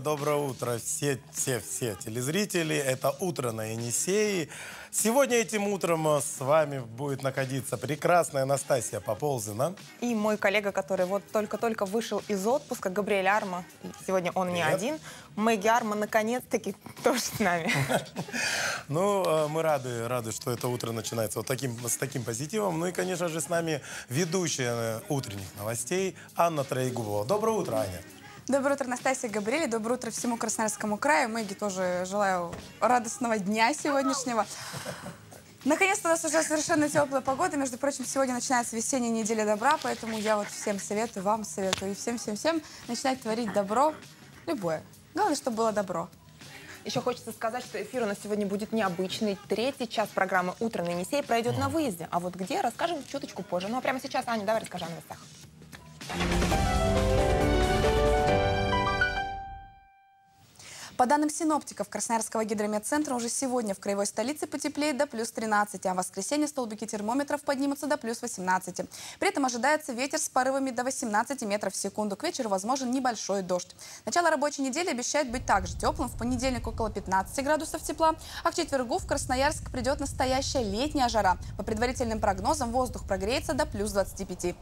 Доброе утро, доброе утро, все, все, все телезрители. Это «Утро на Енисеи». Сегодня этим утром э, с вами будет находиться прекрасная Анастасия Поползина. И мой коллега, который вот только-только вышел из отпуска, Габриэль Арма. Сегодня он не Привет. один. Мэгги Арма наконец-таки тоже с нами. Ну, э, мы рады, рады, что это утро начинается вот таким, с таким позитивом. Ну и, конечно же, с нами ведущая э, утренних новостей Анна Троегубова. Доброе утро, Аня. Доброе утро, Настасья Габриэль. Доброе утро всему Красноярскому краю. Мэгги тоже желаю радостного дня сегодняшнего. Наконец-то у нас уже совершенно теплая погода. Между прочим, сегодня начинается весенняя неделя добра, поэтому я вот всем советую, вам советую и всем-всем-всем начинать творить добро любое. Главное, чтобы было добро. Еще хочется сказать, что эфир у нас сегодня будет необычный. Третий час программы «Утро на Енисей» пройдет на выезде. А вот где, расскажем чуточку позже. Ну а прямо сейчас, Аня, давай расскажи о новостях. По данным синоптиков Красноярского гидрометцентра, уже сегодня в краевой столице потеплеет до плюс 13, а в воскресенье столбики термометров поднимутся до плюс 18. При этом ожидается ветер с порывами до 18 метров в секунду. К вечеру возможен небольшой дождь. Начало рабочей недели обещает быть также теплым. В понедельник около 15 градусов тепла, а к четвергу в Красноярск придет настоящая летняя жара. По предварительным прогнозам воздух прогреется до плюс 25.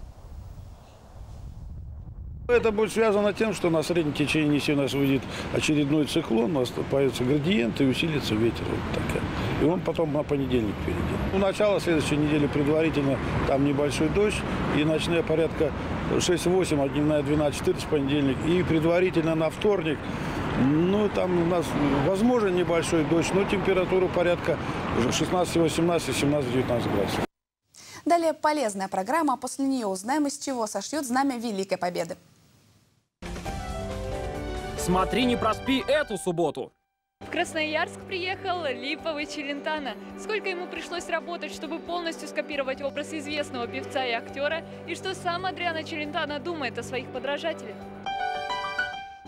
Это будет связано тем, что на среднем течении Неси у нас выйдет очередной циклон, у нас появится градиент и усилится ветер. Вот такая. И он потом на понедельник перейдет. У начала следующей недели предварительно там небольшой дождь и ночная порядка 6-8, а дневная 12-14 в понедельник. И предварительно на вторник ну, там у нас возможен небольшой дождь, но температура порядка 16, 18, 17, 19 градусов. Далее полезная программа, а после нее узнаем, из чего сошьют знамя Великой Победы. Смотри, не проспи эту субботу. В Красноярск приехал Липовый Челентано. Сколько ему пришлось работать, чтобы полностью скопировать образ известного певца и актера, и что сам Адриано Челентано думает о своих подражателях.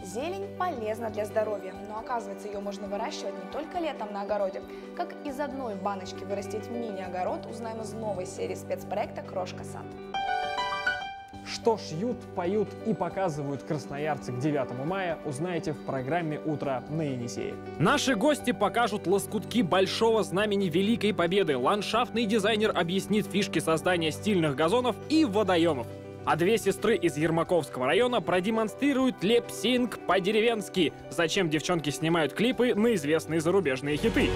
Зелень полезна для здоровья, но оказывается ее можно выращивать не только летом на огороде. Как из одной баночки вырастить мини-огород, узнаем из новой серии спецпроекта «Крошка сад». Что шьют, поют и показывают красноярцы к 9 мая, узнаете в программе «Утро на Енисее». Наши гости покажут лоскутки большого знамени Великой Победы. Ландшафтный дизайнер объяснит фишки создания стильных газонов и водоемов. А две сестры из Ермаковского района продемонстрируют лепсинг по-деревенски. Зачем девчонки снимают клипы на известные зарубежные хиты.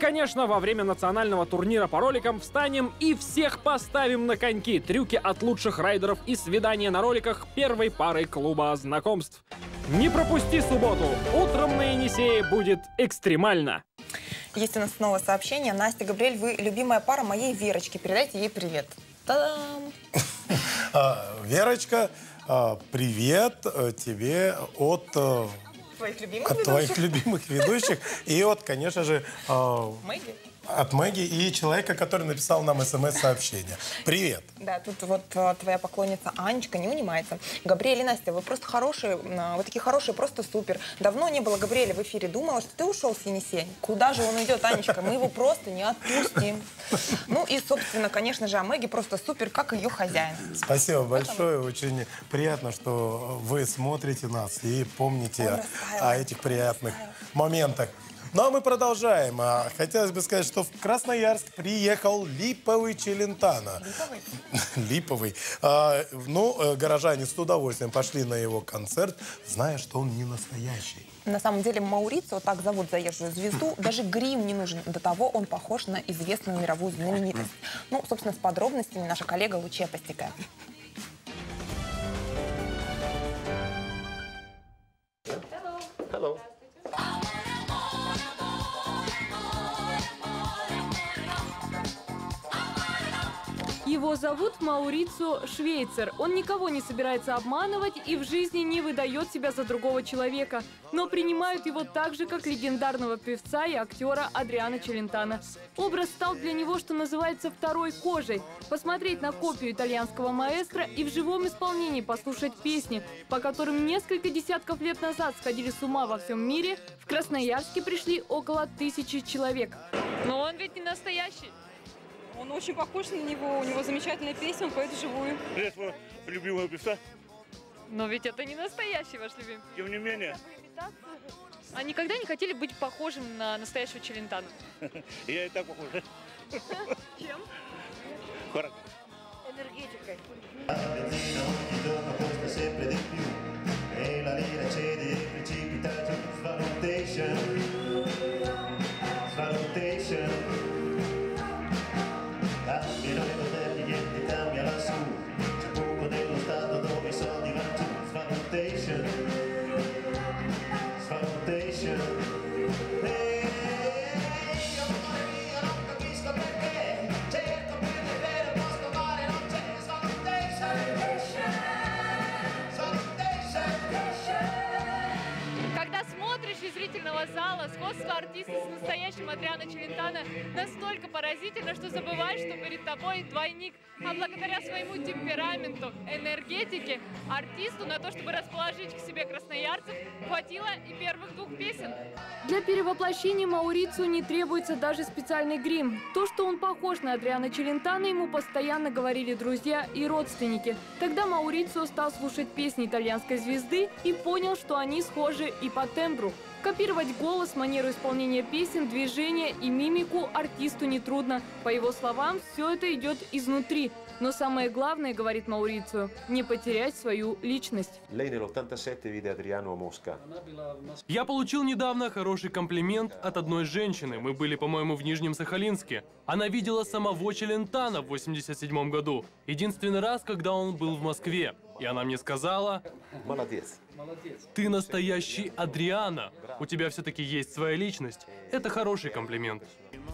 Конечно, во время национального турнира по роликам встанем и всех поставим на коньки. Трюки от лучших райдеров и свидания на роликах первой пары клуба знакомств. Не пропусти субботу. Утром на Енисее будет экстремально. Есть у нас снова сообщение. Настя, Габриэль, вы любимая пара моей Верочки. Передайте ей привет. Та-дам! А, Верочка, а, привет э, тебе от, э, Твоих любимых от твоих ведущих? любимых ведущих и от, конечно же, а, Мэгги? От Мэгги и человека, который написал нам смс-сообщение. Привет. Да, тут вот э, твоя поклонница Анечка не унимается. Габриэль и Настя, вы просто хорошие, э, вы такие хорошие, просто супер. Давно не было Габриэля в эфире. Думала, что ты ушел с Енисея. Куда же он идет, Анечка? Мы его просто не отпустим. Ну и, собственно, конечно же, а Мэгги просто супер, как ее хозяин. Спасибо большое. Очень приятно, что вы смотрите нас и помните о этих приятных моментах. Ну а мы продолжаем. А, Хотелось бы сказать, что в Красноярск приехал Липовый Челентано. Липовый. А, ну, э, горожане с удовольствием пошли на его концерт, зная, что он не настоящий. На самом деле Маурицио, так зовут заезжую звезду, даже грим не нужен. До того он похож на известную мировую знаменитость. Ну, собственно, с подробностями наша коллега Лучия Постигая. Его зовут Маурицио Швейцер. Он никого не собирается обманывать и в жизни не выдает себя за другого человека, но принимают его так же, как легендарного певца и актера Адриана Челентано. Образ стал для него, что называется, второй кожей. Посмотреть на копию итальянского маэстро и в живом исполнении послушать песни, по которым несколько десятков лет назад сходили с ума во всем мире, в Красноярске пришли около тысячи человек. Но он ведь не настоящий. Он очень похож на него, у него замечательная песня, он поет вживую. Средство любимого певца. Но ведь это не настоящий ваш любимый. Тем не менее, А никогда не хотели быть похожим на настоящего Челентана? я и так похож. Чем? Характер. Энергетикой. sempre di più e la lira cede svalutation артиста с настоящим Адриано Челентано настолько поразительно, что забываешь, что перед тобой двойник. А благодаря своему темпераменту, энергетике, артисту на то, чтобы расположить к себе красноярцев, хватило и первых двух песен. Для перевоплощения Маурицу не требуется даже специальный грим. То, что он похож на Адриано Челентано, ему постоянно говорили друзья и родственники. Тогда Маурицу стал слушать песни итальянской звезды и понял, что они схожи и по тембру. Копировать голос, манеру исполнения песен, движения и мимику артисту нетрудно. По его словам, все это идет изнутри. Но самое главное, говорит Маурицио, не потерять свою личность. Lei nell'87 vide Adriano a Mosca. Я получил недавно хороший комплимент от одной женщины. Мы были, по-моему, в Нижнем Сахалинске. Она видела самого Челентана в 87 году. Единственный раз, когда он был в Москве. И она мне сказала, Молодец. ты настоящий Адриана. У тебя все-таки есть своя личность. Это хороший комплимент.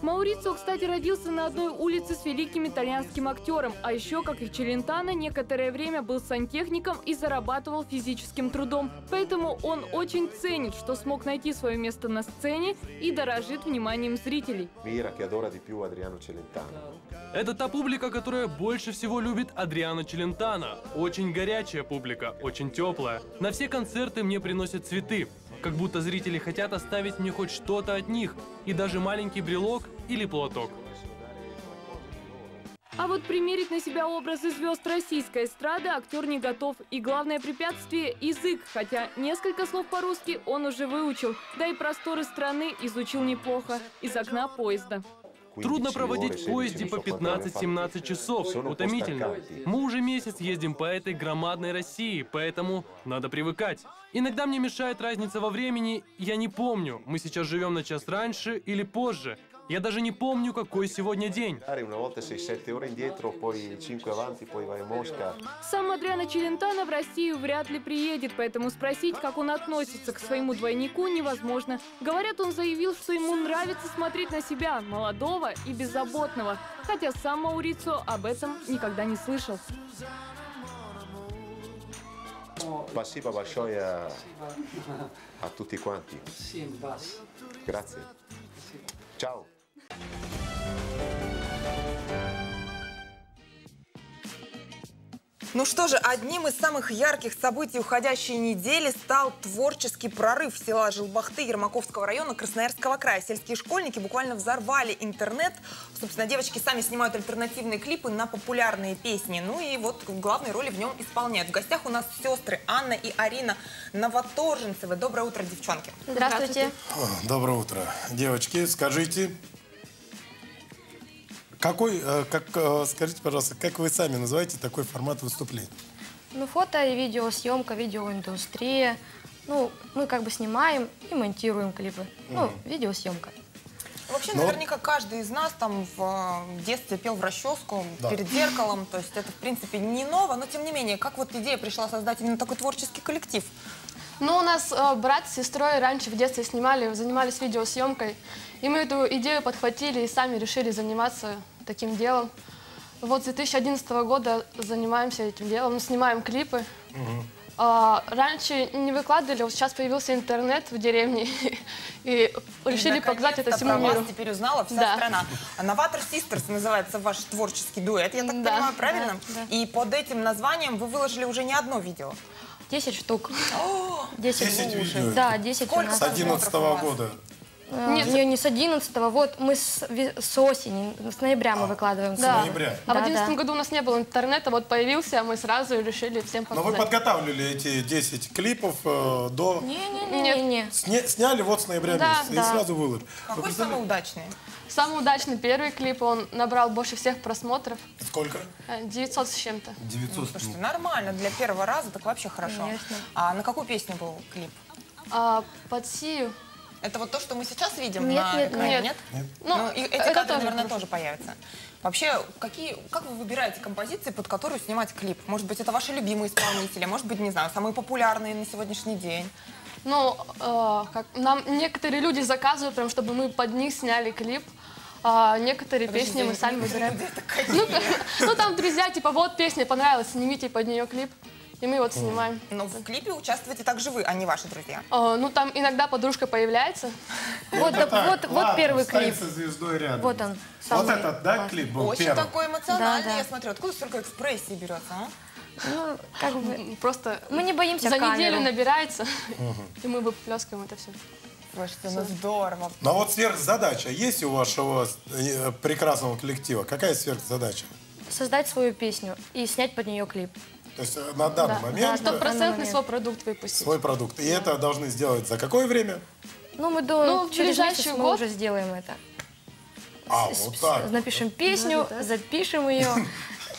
Маурицио, кстати, родился на одной улице с великим итальянским актером, а еще, как и Челентано, некоторое время был сантехником и зарабатывал физическим трудом. Поэтому он очень ценит, что смог найти свое место на сцене и дорожит вниманием зрителей. Это та публика, которая больше всего любит Адриана Челентано. Очень горячая публика, очень теплая. На все концерты мне приносят цветы. Как будто зрители хотят оставить мне хоть что-то от них. И даже маленький брелок или платок. А вот примерить на себя образы звезд российской эстрады актер не готов. И главное препятствие – язык. Хотя несколько слов по-русски он уже выучил. Да и просторы страны изучил неплохо. Из окна поезда. Трудно проводить в поезде по 15-17 часов. Утомительно. Мы уже месяц ездим по этой громадной России, поэтому надо привыкать. Иногда мне мешает разница во времени, я не помню, мы сейчас живем на час раньше или позже. Я даже не помню, какой сегодня день. Magari Una volta sei 7 ore indietro, poi 5 avanti, poi vai a Mosca. Сам Адриано Челентано в Россию вряд ли приедет, поэтому спросить, как он относится к своему двойнику, невозможно. Говорят, он заявил, что ему нравится смотреть на себя, молодого и беззаботного. Хотя сам Маурицо об этом никогда не слышал. Спасибо большое a tutti quanti. Grazie. Ciao. Ну что же, одним из самых ярких событий уходящей недели стал творческий прорыв села Жилбахты Ермаковского района Красноярского края. Сельские школьники буквально взорвали интернет. Собственно, девочки сами снимают альтернативные клипы на популярные песни. Ну и вот главные роли в нем исполняют. В гостях у нас сестры Анна и Арина Новоторженцевы. Доброе утро, девчонки. Здравствуйте. Доброе утро. Девочки, скажите, какой, э, как, э, скажите, пожалуйста, как вы сами называете такой формат выступления? Ну, фото и видеосъемка, видеоиндустрия. Ну, мы как бы снимаем и монтируем клипы. Ну, Мгм. видеосъемка. Вообще, Но- наверняка каждый из нас там в э, детстве пел в расческу Да. перед зеркалом. То есть это, в принципе, не ново, но тем не менее, как вот идея пришла создать именно такой творческий коллектив? Ну, у нас э, брат с сестрой раньше в детстве снимали, занимались видеосъемкой. И мы эту идею подхватили и сами решили заниматься таким делом. Вот с 2011 года занимаемся этим делом, снимаем клипы. А, раньше не выкладывали, вот сейчас появился интернет в деревне, и решили показать это всему про вас миру. теперь узнала вся Да. страна. Новатор Sisters называется ваш творческий дуэт, я так Да, понимаю, правильно? да, И под этим названием вы выложили уже не одно видео. 10 штук. 10 видео. Да, 10 у Сколько нас. С 11 просмотров у вас? года. Э, Нет. Не, не с 11 вот мы с, с осени, с ноября мы выкладываем. Да. ноября. А в Да, 2011 да. году у нас не было интернета, вот появился, а мы сразу решили всем Но вы показать. подготавливали эти 10 клипов э, до... Не-не-не. Сня- сняли вот с ноября Да, месяца и да. сразу выложили. Вы Какой самый удачный? Самый удачный первый клип, он набрал больше всех просмотров. Сколько? Э, 900 с чем-то. 900. Слушайте, нормально, для первого раза так вообще хорошо. Конечно. А на какую песню был клип? А, под Сию. Это вот то, что мы сейчас видим Нет, на нет, экране, нет. нет? Ну, Ну, и эти это кадры, тоже наверное, тоже появятся. Вообще, какие, как вы выбираете композиции, под которую снимать клип? Может быть, это ваши любимые исполнители, может быть, не знаю, самые популярные на сегодняшний день. Ну, э, как, нам некоторые люди заказывают, прям, чтобы мы под них сняли клип. А некоторые Подожди, песни мы сами выбираем. Ну, ну, там друзья, типа, вот песня понравилась, снимите под нее клип. И мы вот снимаем. Но в клипе участвуете также вы, а не ваши друзья. А, ну, там иногда подружка появляется. Вот, да, так, вот, вот ладно, первый стань клип. со звездой рядом. Вот он. Вот самый этот, да, клип был Очень первый? такой эмоциональный, Да, да. я смотрю. Откуда столько экспрессии берется, а? Ну, как бы... Просто Мы не боимся за камеру. неделю набирается, и мы выплескиваем это все. Слушайте, ну здорово. Ну вот сверхзадача есть у вашего э, прекрасного коллектива? Какая сверхзадача? Создать свою песню и снять под нее клип. То есть э, на данный Да, момент да, э, Стопроцентный свой продукт выпустить. свой продукт. И это должны сделать за какое время? Ну, мы до Ну, в через ближайший месяц мы год. уже сделаем это. А, вот так. Напишем песню, запишем ее.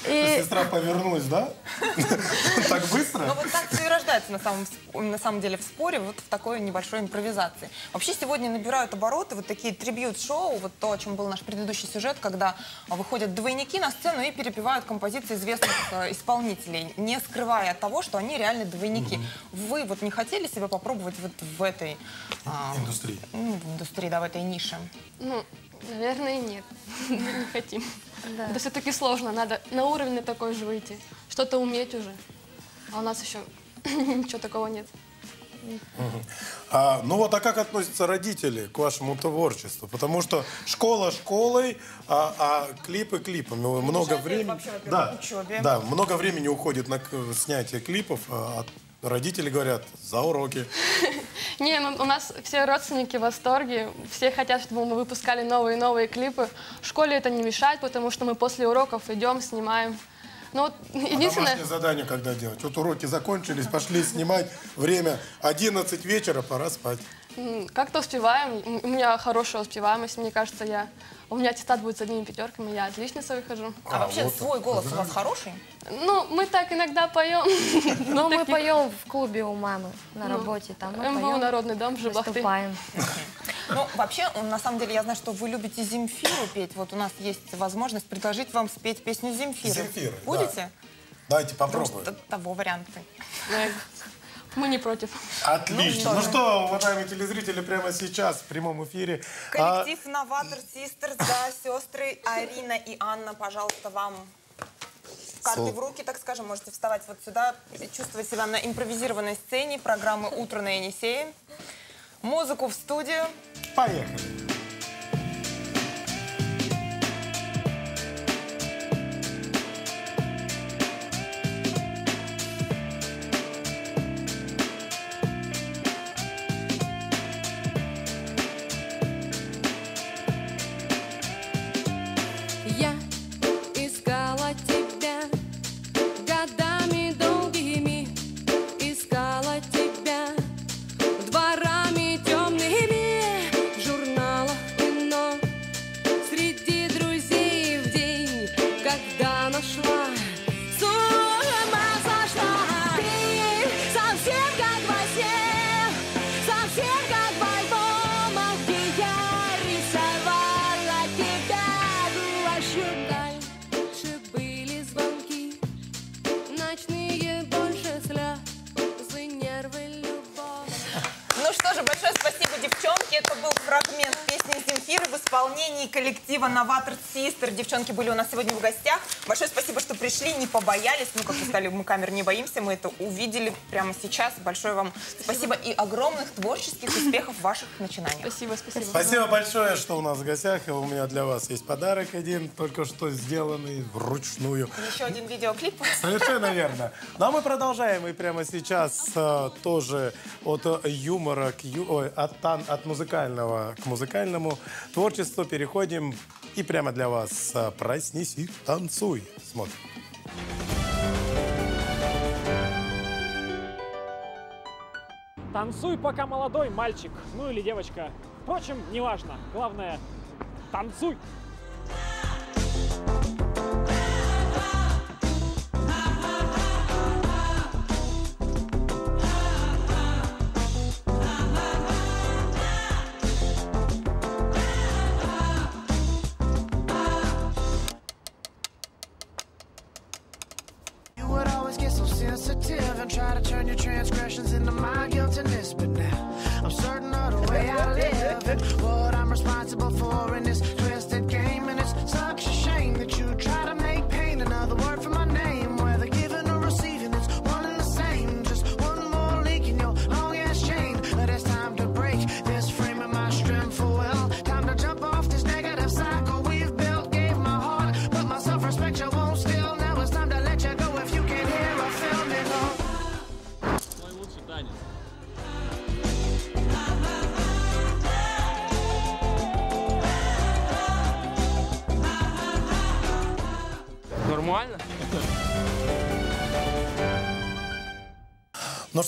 И Сестра повернулась, да? Так быстро? Ну вот так все и рождается на самом, на самом деле в споре, вот в такой небольшой импровизации. Вообще сегодня набирают обороты вот такие трибьют-шоу, вот то, о чем был наш предыдущий сюжет, когда выходят двойники на сцену и перепевают композиции известных э, исполнителей, не скрывая от того, что они реально двойники. Вы вот не хотели себя попробовать вот в этой а, Индустрии. ну, в индустрии, да, в этой нише? Ну, наверное, нет. Не хотим. Да. Это все-таки сложно. Надо на уровень такой же выйти. Что-то уметь уже. А у нас еще ничего такого нет. А, ну вот, а как относятся родители к вашему творчеству? Потому что школа школой, а, а клипы клипами. Много времени. вообще, Да, учебе? да, много времени уходит на снятие клипов. А родители говорят за уроки. Не, ну, у нас все родственники в восторге. Все хотят, чтобы мы выпускали новые и новые клипы. В школе это не мешает, потому что мы после уроков идем, снимаем. Ну вот А единственное... домашнее задание когда делать? Вот уроки закончились, пошли снимать. Время 11 вечера, пора спать. Как-то успеваем. У меня хорошая успеваемость, мне кажется, я... У меня аттестат будет с одними пятерками, я отличница выхожу. А, вообще свой голос у вас хороший? Ну, мы так иногда поем. ну, мы поем в клубе у мамы на Ну, работе. Там мы МВУ поем, Народный дом Жиблахты. выступаем. Ну, вообще, на самом деле, я знаю, что вы любите Земфиру петь. Вот у нас есть возможность предложить вам спеть песню Земфиры. Земфиры, да. Будете? Давайте попробуем. Того варианта. Мы не против. Отлично. Ну Ну что уважаемые телезрители, прямо сейчас в прямом эфире. а, Коллектив Новатор Систерс, да, сестры Арина и Анна, пожалуйста, вам карты Сол- в руки, так скажем, можете вставать вот сюда, чувствовать себя на импровизированной сцене программы «Утро на Енисее». Музыку в студию. Поехали. Это был фрагмент Земфиры в исполнении коллектива Новатор Систер. Девчонки были у нас сегодня в гостях. Большое спасибо, что пришли, не побоялись. Ну, как вы сказали, мы камер не боимся, мы это увидели прямо сейчас. Большое вам спасибо и огромных творческих успехов в ваших начинаниях. Спасибо, спасибо. Спасибо большое, что у нас в гостях. И у меня для вас есть подарок один, только что сделанный вручную. Еще один видеоклип. Совершенно верно. Ну а мы продолжаем. И прямо сейчас э, тоже от э, юмора к ю- ой, от, тан- от музыкального к музыкальному творчеству переходим. И прямо для вас а, «Проснись и танцуй». Смотрим. Танцуй, пока молодой мальчик, ну или девочка. Впрочем, неважно. Главное, танцуй. You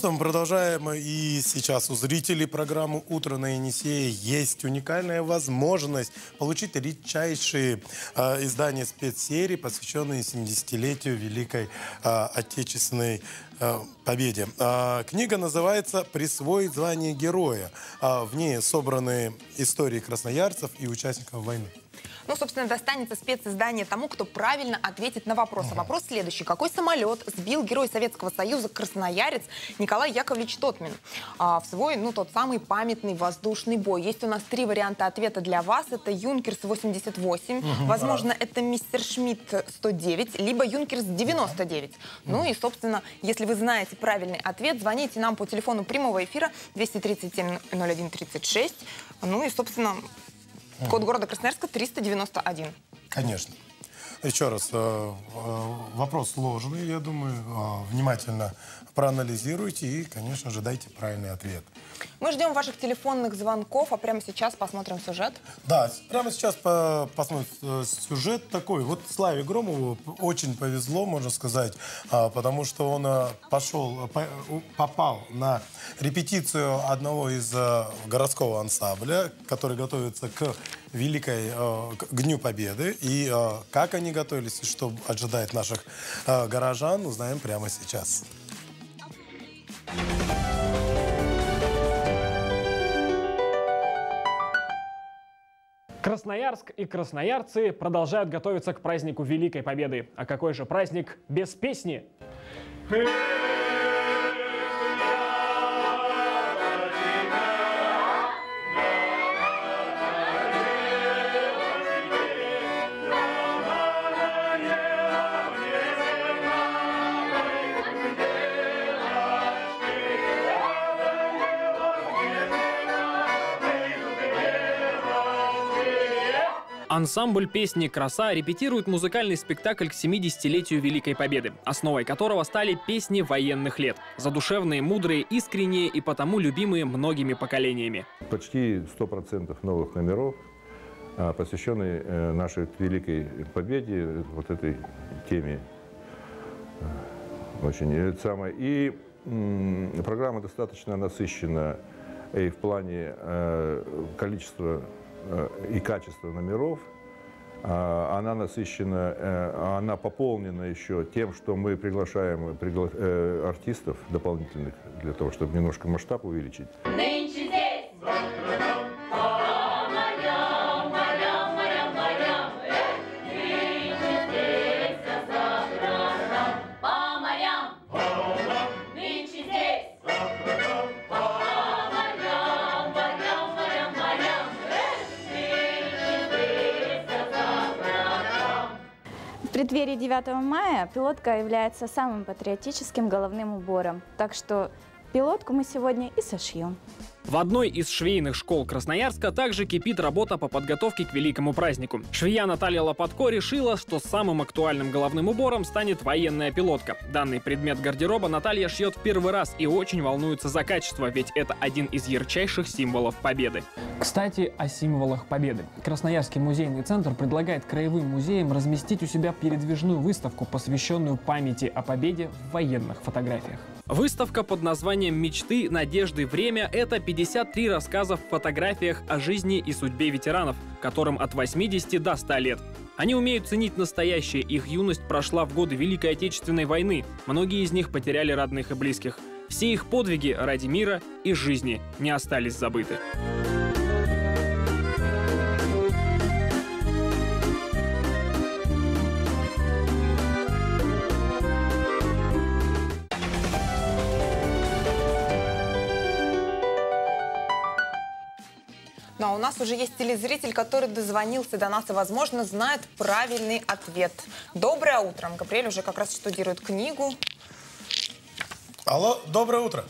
что, мы продолжаем. И сейчас у зрителей программы «Утро на Енисее» есть уникальная возможность получить редчайшие э, издания спецсерии, посвященные 70-летию Великой э, Отечественной э, победе. А, книга называется «Присвоить звание героя». А, в ней собраны истории красноярцев и участников войны. Ну, собственно, достанется специздание тому, кто правильно ответит на вопрос. А вопрос следующий. Какой самолет сбил герой Советского Союза красноярец Николай Яковлевич Тотмин а, в свой, ну, тот самый памятный воздушный бой? Есть у нас три варианта ответа для вас. Это Юнкерс-88, Мгм. возможно, это Мистер Шмидт-109, либо Юнкерс-99. Ну и, собственно, если вы знаете правильный ответ, звоните нам по телефону прямого эфира 237-01-36. Ну и, собственно, код города Красноярска 391. Конечно. Еще раз, э, э, вопрос сложный, я думаю. Э, Внимательно проанализируйте и, конечно же, дайте правильный ответ. Мы ждем ваших телефонных звонков, а прямо сейчас посмотрим сюжет. Да, прямо сейчас по- посмотрим э, сюжет такой. Вот Славе Громову очень повезло, можно сказать, а, потому что он э, пошел, э, попал на репетицию одного из городского ансамбля, который готовится к Великой, э, к Дню Победы. И э, как они готовились и что ожидает наших э, горожан, узнаем прямо сейчас. Красноярск и красноярцы продолжают готовиться к празднику Великой Победы. А какой же праздник без песни? Ансамбль песни «Краса» репетирует музыкальный спектакль к 70-летию Великой Победы, основой которого стали песни военных лет. Задушевные, мудрые, искренние и потому любимые многими поколениями. Почти 100% новых номеров, а, посвященные э, нашей великой победе, вот этой теме. Э, Очень э, самое. И программа достаточно насыщена и в плане количества и качества номеров. А, Она насыщена, э, она пополнена еще тем, что мы приглашаем пригла- э, артистов дополнительных для того, чтобы немножко масштаб увеличить. 9 мая пилотка является самым патриотическим головным убором. Так что пилотку мы сегодня и сошьем. В одной из швейных школ Красноярска также кипит работа по подготовке к великому празднику. Швея Наталья Лопатко решила, что самым актуальным головным убором станет военная пилотка. Данный предмет гардероба Наталья шьет в первый раз и очень волнуется за качество, ведь это один из ярчайших символов победы. Кстати, о символах победы. Красноярский музейный центр предлагает краевым музеям разместить у себя передвижную выставку, посвященную памяти о победе в военных фотографиях. Выставка под названием «Мечты, надежды, время» — это 53 рассказа в фотографиях о жизни и судьбе ветеранов, которым от 80 до 100 лет. Они умеют ценить настоящее, их юность прошла в годы Великой Отечественной войны, многие из них потеряли родных и близких. Все их подвиги ради мира и жизни не остались забыты. Ну а у нас уже есть телезритель, который дозвонился до нас и, возможно, знает правильный ответ. Доброе утро. Габриэль уже как раз штудирует книгу. Алло, доброе утро.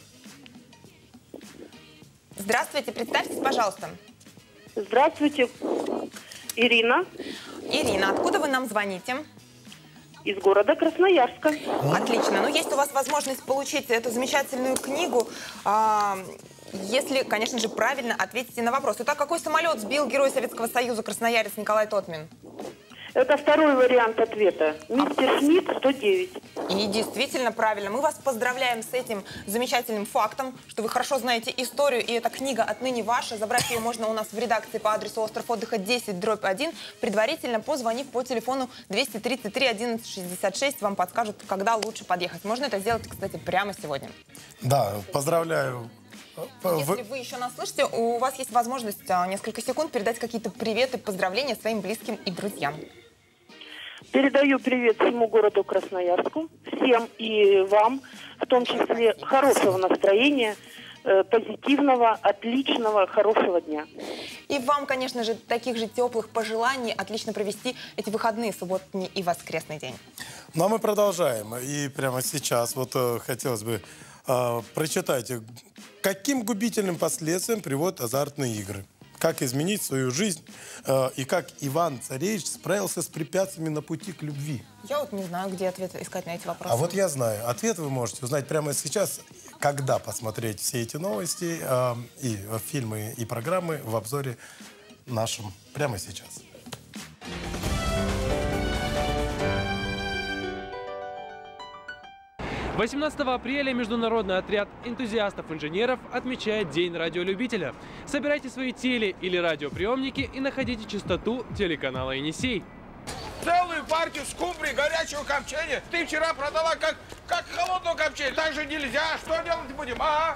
Здравствуйте, представьтесь, пожалуйста. Здравствуйте, Ирина. Ирина, откуда вы нам звоните? Из города Красноярска. Отлично. Ну, есть у вас возможность получить эту замечательную книгу, а, если, конечно же, правильно ответите на вопрос. Итак, какой самолет сбил герой Советского Союза красноярец Николай Тотмин? Это второй вариант ответа. Мистер Шмидт, 109. И действительно правильно. Мы вас поздравляем с этим замечательным фактом, что вы хорошо знаете историю, и эта книга отныне ваша. Забрать ее можно у нас в редакции по адресу остров отдыха 10, дробь 1, предварительно позвонив по телефону 233 11 66. Вам подскажут, когда лучше подъехать. Можно это сделать, кстати, прямо сегодня. Да, поздравляю. Вы- Если вы еще нас слышите, у вас есть возможность а, несколько секунд передать какие-то приветы, поздравления своим близким и друзьям. Передаю привет всему городу Красноярску, всем и вам, в том числе хорошего настроения, э, позитивного, отличного, хорошего дня. И вам, конечно же, таких же теплых пожеланий отлично провести эти выходные, субботний и воскресный день. Ну а мы продолжаем. И прямо сейчас вот э, хотелось бы э, прочитать, э, каким губительным последствиям приводят азартные игры. Как изменить свою жизнь э, и как Иван Царевич справился с препятствиями на пути к любви. Я вот не знаю, где ответ искать на эти вопросы. А вот я знаю. Ответ вы можете узнать прямо сейчас, когда посмотреть все эти новости э, и фильмы и программы в обзоре нашем прямо сейчас. 18 апреля Международный отряд энтузиастов-инженеров отмечает День радиолюбителя. Собирайте свои теле- или радиоприемники и находите частоту телеканала «Енисей». Целую партию скумбрии горячего копчения ты вчера продала как, как холодного копчения. Так же нельзя. Что делать будем, а?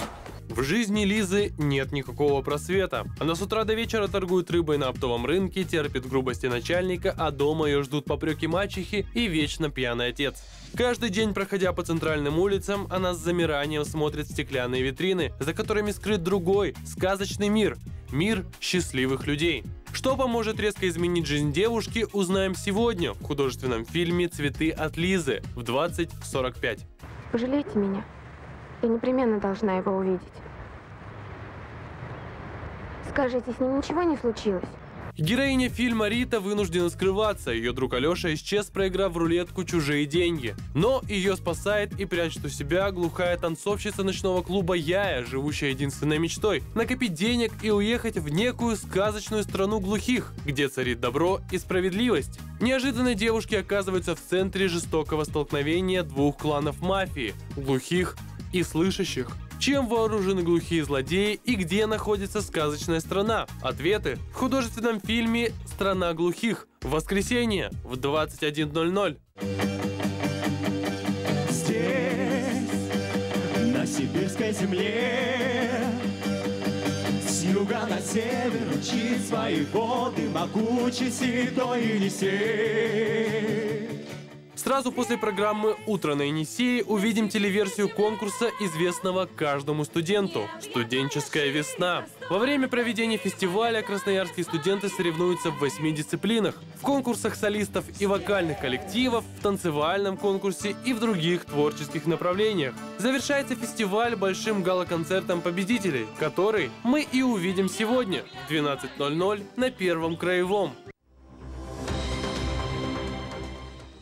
В жизни Лизы нет никакого просвета. Она с утра до вечера торгует рыбой на оптовом рынке, терпит грубости начальника, а дома ее ждут попреки мачехи и вечно пьяный отец. Каждый день, проходя по центральным улицам, она с замиранием смотрит стеклянные витрины, за которыми скрыт другой, сказочный мир. Мир счастливых людей. Что поможет резко изменить жизнь девушки, узнаем сегодня в художественном фильме «Цветы от Лизы» в 20.45. Пожалейте меня. Я непременно должна его увидеть. Скажите, с ним ничего не случилось? Героиня фильма Рита вынуждена скрываться. Ее друг Алеша исчез, проиграв в рулетку чужие деньги. Но ее спасает и прячет у себя глухая танцовщица ночного клуба Яя, живущая единственной мечтой – накопить денег и уехать в некую сказочную страну глухих, где царит добро и справедливость. Неожиданно девушки оказываются в центре жестокого столкновения двух кланов мафии – глухих и слышащих. Чем вооружены глухие злодеи и где находится сказочная страна? Ответы в художественном фильме «Страна глухих» в воскресенье в 21.00. Здесь, на сибирской земле, с юга на север учит свои воды могучий седой Енисей. Сразу после программы «Утро на Енисее» увидим телеверсию конкурса, известного каждому студенту «Студенческая весна». Во время проведения фестиваля красноярские студенты соревнуются в восьми дисциплинах. В конкурсах солистов и вокальных коллективов, в танцевальном конкурсе и в других творческих направлениях. Завершается фестиваль большим гала-концертом победителей, который мы и увидим сегодня в 12.00 на Первом Краевом.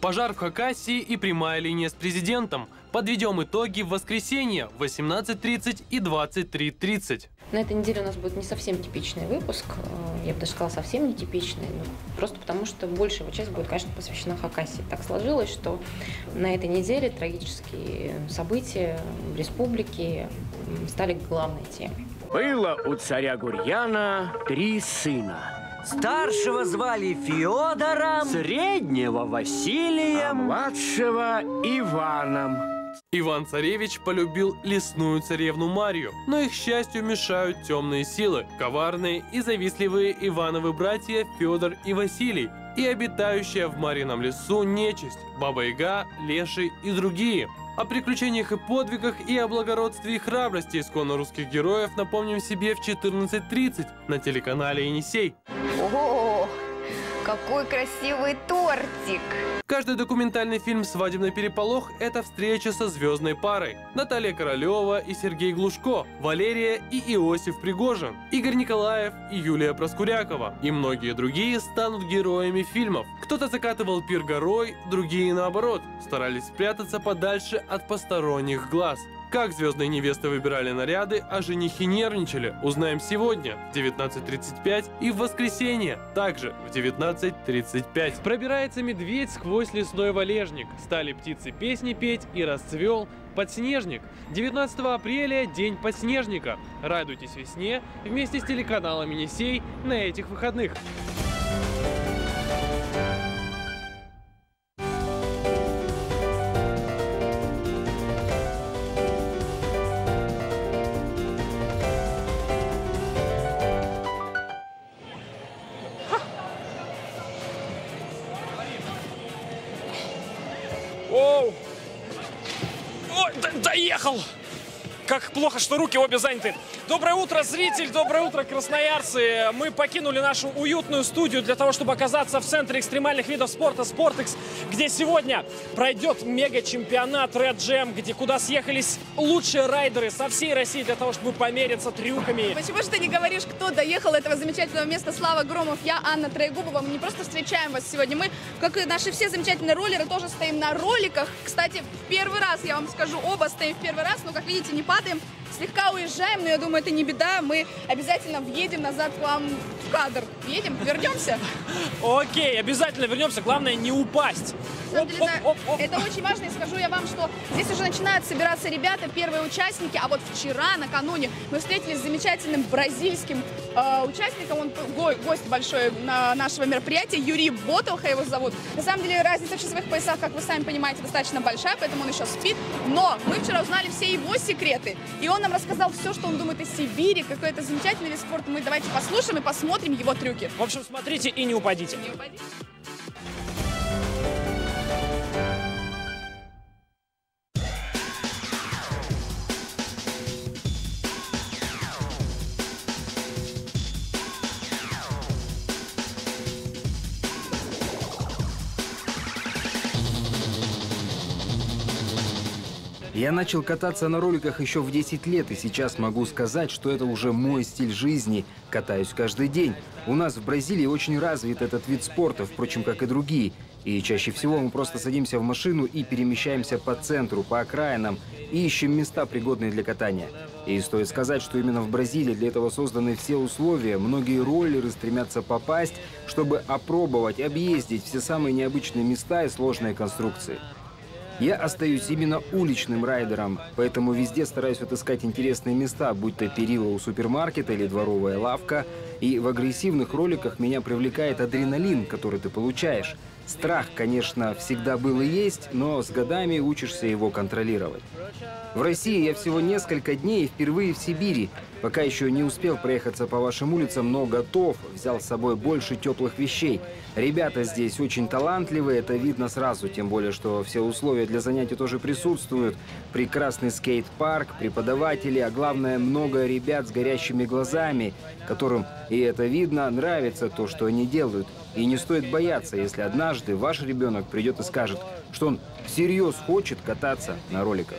Пожар в Хакасии и прямая линия с президентом. Подведем итоги в воскресенье в 18.30 и 23.30. На этой неделе у нас будет не совсем типичный выпуск, э, я бы даже сказала, совсем не типичный, ну, просто потому что большая его часть будет, конечно, посвящена Хакасии. Так сложилось, что на этой неделе трагические события в республике стали главной темой. Было у царя Гурьяна три сына. Старшего звали Феодором, среднего Василием, а младшего Иваном. Иван-царевич полюбил лесную царевну Марию, но их счастью мешают темные силы, коварные и завистливые Ивановы братья Федор и Василий, и обитающая в Марином лесу нечисть, Баба-Яга, Леший и другие. О приключениях и подвигах и о благородстве и храбрости исконно русских героев напомним себе в 14.30 на телеканале «Енисей». О, какой красивый тортик! Каждый документальный фильм «Свадебный переполох» — это встреча со звездной парой. Наталья Королева и Сергей Глушко, Валерия и Иосиф Пригожин, Игорь Николаев и Юлия Проскурякова. И многие другие станут героями фильмов. Кто-то закатывал пир горой, другие наоборот, старались спрятаться подальше от посторонних глаз. Как звездные невесты выбирали наряды, а женихи нервничали, узнаем сегодня в 19.35 и в воскресенье, также в 19.35. Пробирается медведь сквозь лесной валежник. Стали птицы песни петь и расцвел подснежник. 19 апреля – День подснежника. Радуйтесь весне вместе с телеканалом Енисей на этих выходных. Доехал! Как плохо, что руки обе заняты. Доброе утро, зритель! Доброе утро, красноярцы! Мы покинули нашу уютную студию для того, чтобы оказаться в центре экстремальных видов спорта Спортекс, где сегодня пройдет мега-чемпионат Red Jam, где куда съехались лучшие райдеры со всей России для того, чтобы помериться трюками. Почему же ты не говоришь, кто доехал до этого замечательного места? Слава Громов, я Анна Троегубова. Мы не просто встречаем вас сегодня, мы, как и наши все замечательные роллеры, тоже стоим на роликах. Кстати, первый раз, я вам скажу, оба стоим в первый раз, но, как видите, не падаем. Слегка уезжаем, но я думаю, это не беда. Мы обязательно въедем назад к вам в кадр. Едем? Вернемся? Окей, обязательно вернемся. Главное не упасть. Это очень важно, и скажу я вам, что здесь уже начинают собираться ребята, первые участники, а вот вчера, накануне, мы встретились с замечательным бразильским участником, он го- гость большой на нашего мероприятия, Юрий Ботолха его зовут. На самом деле разница в часовых поясах, как вы сами понимаете, достаточно большая, поэтому он еще спит, но мы вчера узнали все его секреты, и он нам рассказал все, что он думает о Сибири, какой это замечательный вид спорта. Мы давайте послушаем и посмотрим его трюки. В общем, смотрите и не упадите. Я начал кататься на роликах еще в 10 лет, и сейчас могу сказать, что это уже мой стиль жизни. Катаюсь каждый день. У нас в Бразилии очень развит этот вид спорта, впрочем, как и другие. И чаще всего мы просто садимся в машину и перемещаемся по центру, по окраинам, и ищем места, пригодные для катания. И стоит сказать, что именно в Бразилии для этого созданы все условия. Многие роллеры стремятся попасть, чтобы опробовать, объездить все самые необычные места и сложные конструкции. Я остаюсь именно уличным райдером, поэтому везде стараюсь отыскать интересные места, будь то перила у супермаркета или дворовая лавка. И в агрессивных роликах меня привлекает адреналин, который ты получаешь. Страх, конечно, всегда был и есть, но с годами учишься его контролировать. В России я всего несколько дней и впервые в Сибири. Пока еще не успел проехаться по вашим улицам, но готов. Взял с собой больше теплых вещей. Ребята здесь очень талантливые, это видно сразу. Тем более, что все условия для занятий тоже присутствуют. Прекрасный скейт-парк, преподаватели, а главное, много ребят с горящими глазами, которым, и это видно, нравится то, что они делают. И не стоит бояться, если однажды ваш ребенок придет и скажет, что он всерьез хочет кататься на роликах.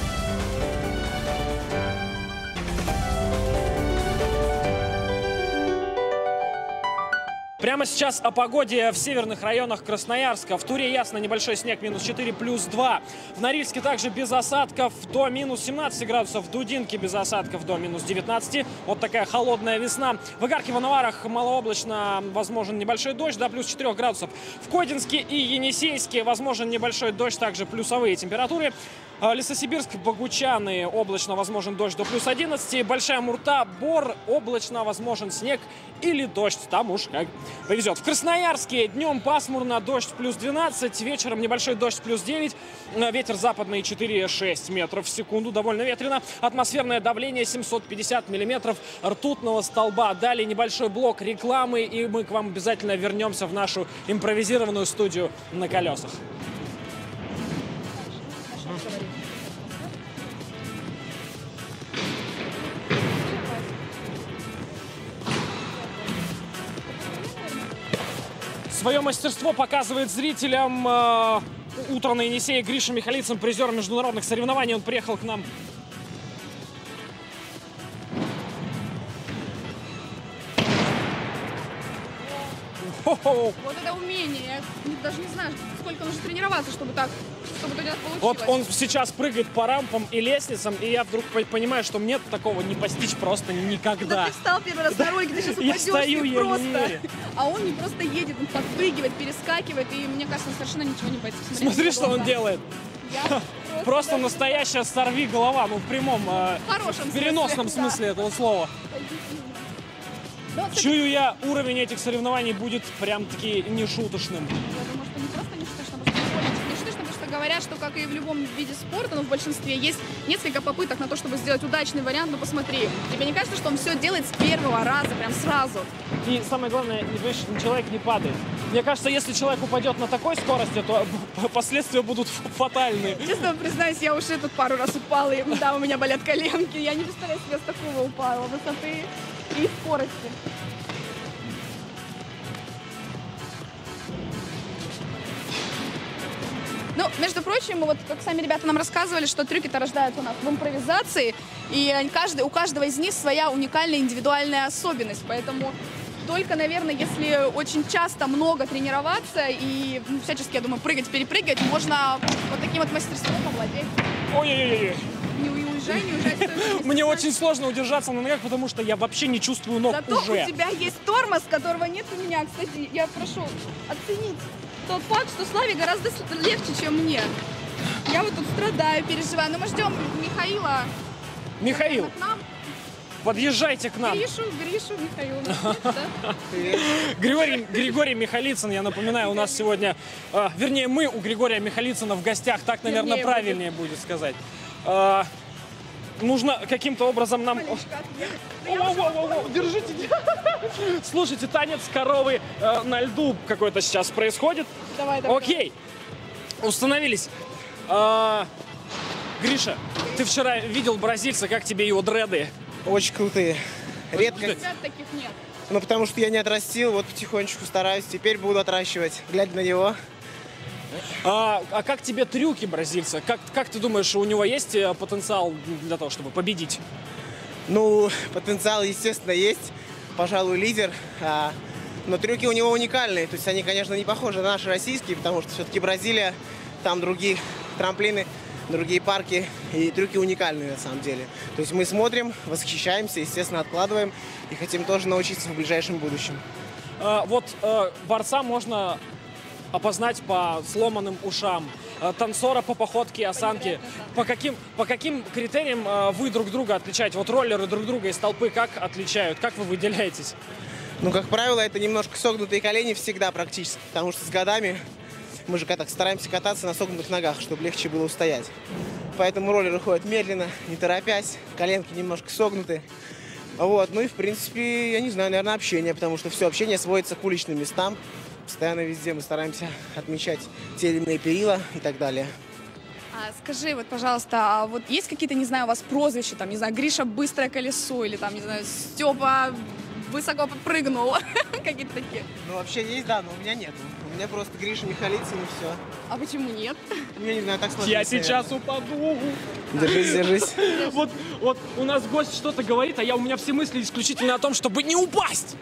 Прямо сейчас о погоде в северных районах Красноярска. В Туре ясно, небольшой снег, минус 4, плюс 2. В Норильске также без осадков до минус 17 градусов. В Дудинке без осадков до минус 19. Вот такая холодная весна. В Игарке, в Ановарах малооблачно, возможен небольшой дождь до плюс 4 градусов. В Кодинске и Енисейске возможен небольшой дождь, также плюсовые температуры. А, Лесосибирск, Богучаны, облачно возможен дождь до плюс 11. Большая Мурта, Бор, облачно возможен снег или дождь. Там уж как повезет. В Красноярске днем пасмурно, дождь плюс 12, вечером небольшой дождь плюс 9, э, ветер западный 4-6 метров в секунду, довольно ветрено. Атмосферное давление 750 миллиметров ртутного столба. Далее небольшой блок рекламы, и мы к вам обязательно вернемся в нашу импровизированную студию на колесах. Свое мастерство показывает зрителям э, утро на Енисее Гриша Михалицын, призер международных соревнований. Он приехал к нам Хо-хо. Вот это умение. Я даже не знаю, сколько нужно тренироваться, чтобы так, чтобы тебя получилось. Вот он сейчас прыгает по рампам и лестницам, и я вдруг по- понимаю, что мне такого не постичь просто никогда. Ты встал первый раз на ролике, ты сейчас Я упадешь, встаю, ты я не просто. верю. А он не просто едет, он подпрыгивает, перескакивает, и мне кажется, он совершенно ничего не боится. Смотри, Смотри, что он делает. Я Просто настоящая сорви голова, ну в прямом, э, В хорошем в переносном смысле, да. смысле этого слова. Кстати, Чую я, уровень этих соревнований будет прям-таки нешуточным. Я думаю, что не просто не штучно, потому что потому говорят, что как и в любом виде спорта, но в большинстве есть несколько попыток на то, чтобы сделать удачный вариант, но посмотри. Тебе не кажется, что он все делает с первого раза, прям сразу? И самое главное, понимаешь, человек не падает. Мне кажется, если человек упадет на такой скорости, то последствия будут фатальные. Честно признаюсь, я уже тут пару раз упала, и да, у меня болят коленки. Я не представляю себе с такого упала, высоты и скорости. Ну, между прочим, вот как сами ребята нам рассказывали, что трюки-то рождаются у нас в импровизации, и каждый, у каждого из них своя уникальная индивидуальная особенность, поэтому только, наверное, если очень часто много тренироваться и ну, всячески, я думаю, прыгать, перепрыгать, можно вот таким вот мастерством овладеть. Ой-ой-ой. Не у- уезжай, не уезжай. стой, стой, Мне очень сложно удержаться на ногах, потому что я вообще не чувствую ног Зато уже. у тебя есть тормоз, которого нет у меня. Кстати, я прошу оценить тот факт, что Славе гораздо легче, чем мне. Я вот тут страдаю, переживаю. Но мы ждем Михаила Михаил, к нам. подъезжайте к нам. Гришу, Гришу, да? Григорий, Григорий Михалицын, я напоминаю, у нас сегодня, э, вернее, мы у Григория Михалицына в гостях, так, наверное, правильнее будет сказать. Нужно каким-то образом нам... Воу-воу-воу-воу, Держите. Слушайте, танец коровы э, на льду какой-то сейчас происходит. Давай, давай. Окей, установились. А, Гриша, ты вчера видел бразильца, как тебе его дреды? Очень крутые. Редко. Ребят таких нет. Ну, потому что я не отрастил, вот потихонечку стараюсь. Теперь буду отращивать, глядя на него. А, а как тебе трюки бразильца? Как, как ты думаешь, у него есть э, потенциал для того, чтобы победить? Ну, потенциал, естественно, есть. Пожалуй, лидер. А, но трюки у него уникальные. То есть они, конечно, не похожи на наши российские, потому что все-таки Бразилия, там другие трамплины. другие парки, и трюки уникальные на самом деле. То есть мы смотрим, восхищаемся, естественно, откладываем и хотим тоже научиться в ближайшем будущем. Э, вот э, борца можно опознать по сломанным ушам, э, танцора по походке, осанке. По каким, по каким критериям э, вы друг друга отличаете? Вот роллеры друг друга из толпы как отличают? Как вы выделяетесь? Ну, как правило, это немножко согнутые колени всегда практически, потому что с годами мы же так стараемся кататься на согнутых ногах, чтобы легче было устоять. Поэтому роллеры ходят медленно, не торопясь, коленки немножко согнуты. Вот, ну и в принципе, я не знаю, наверное, общение, потому что все общение сводится к уличным местам. Постоянно везде мы стараемся отмечать те или иные перила и так далее. А скажи, вот, пожалуйста, а вот есть какие-то, не знаю, у вас прозвища, там, не знаю, Гриша быстрое колесо или там, не знаю, Степа высоко подпрыгнул, какие-то такие. Ну, вообще есть, да, но у меня нет. У меня просто Гриша Михалицын и все. А почему нет? Я не знаю, так сложно. Я сейчас упаду. Держись, держись. Вот, вот у нас гость что-то говорит, а я у меня все мысли исключительно о том, чтобы не упасть.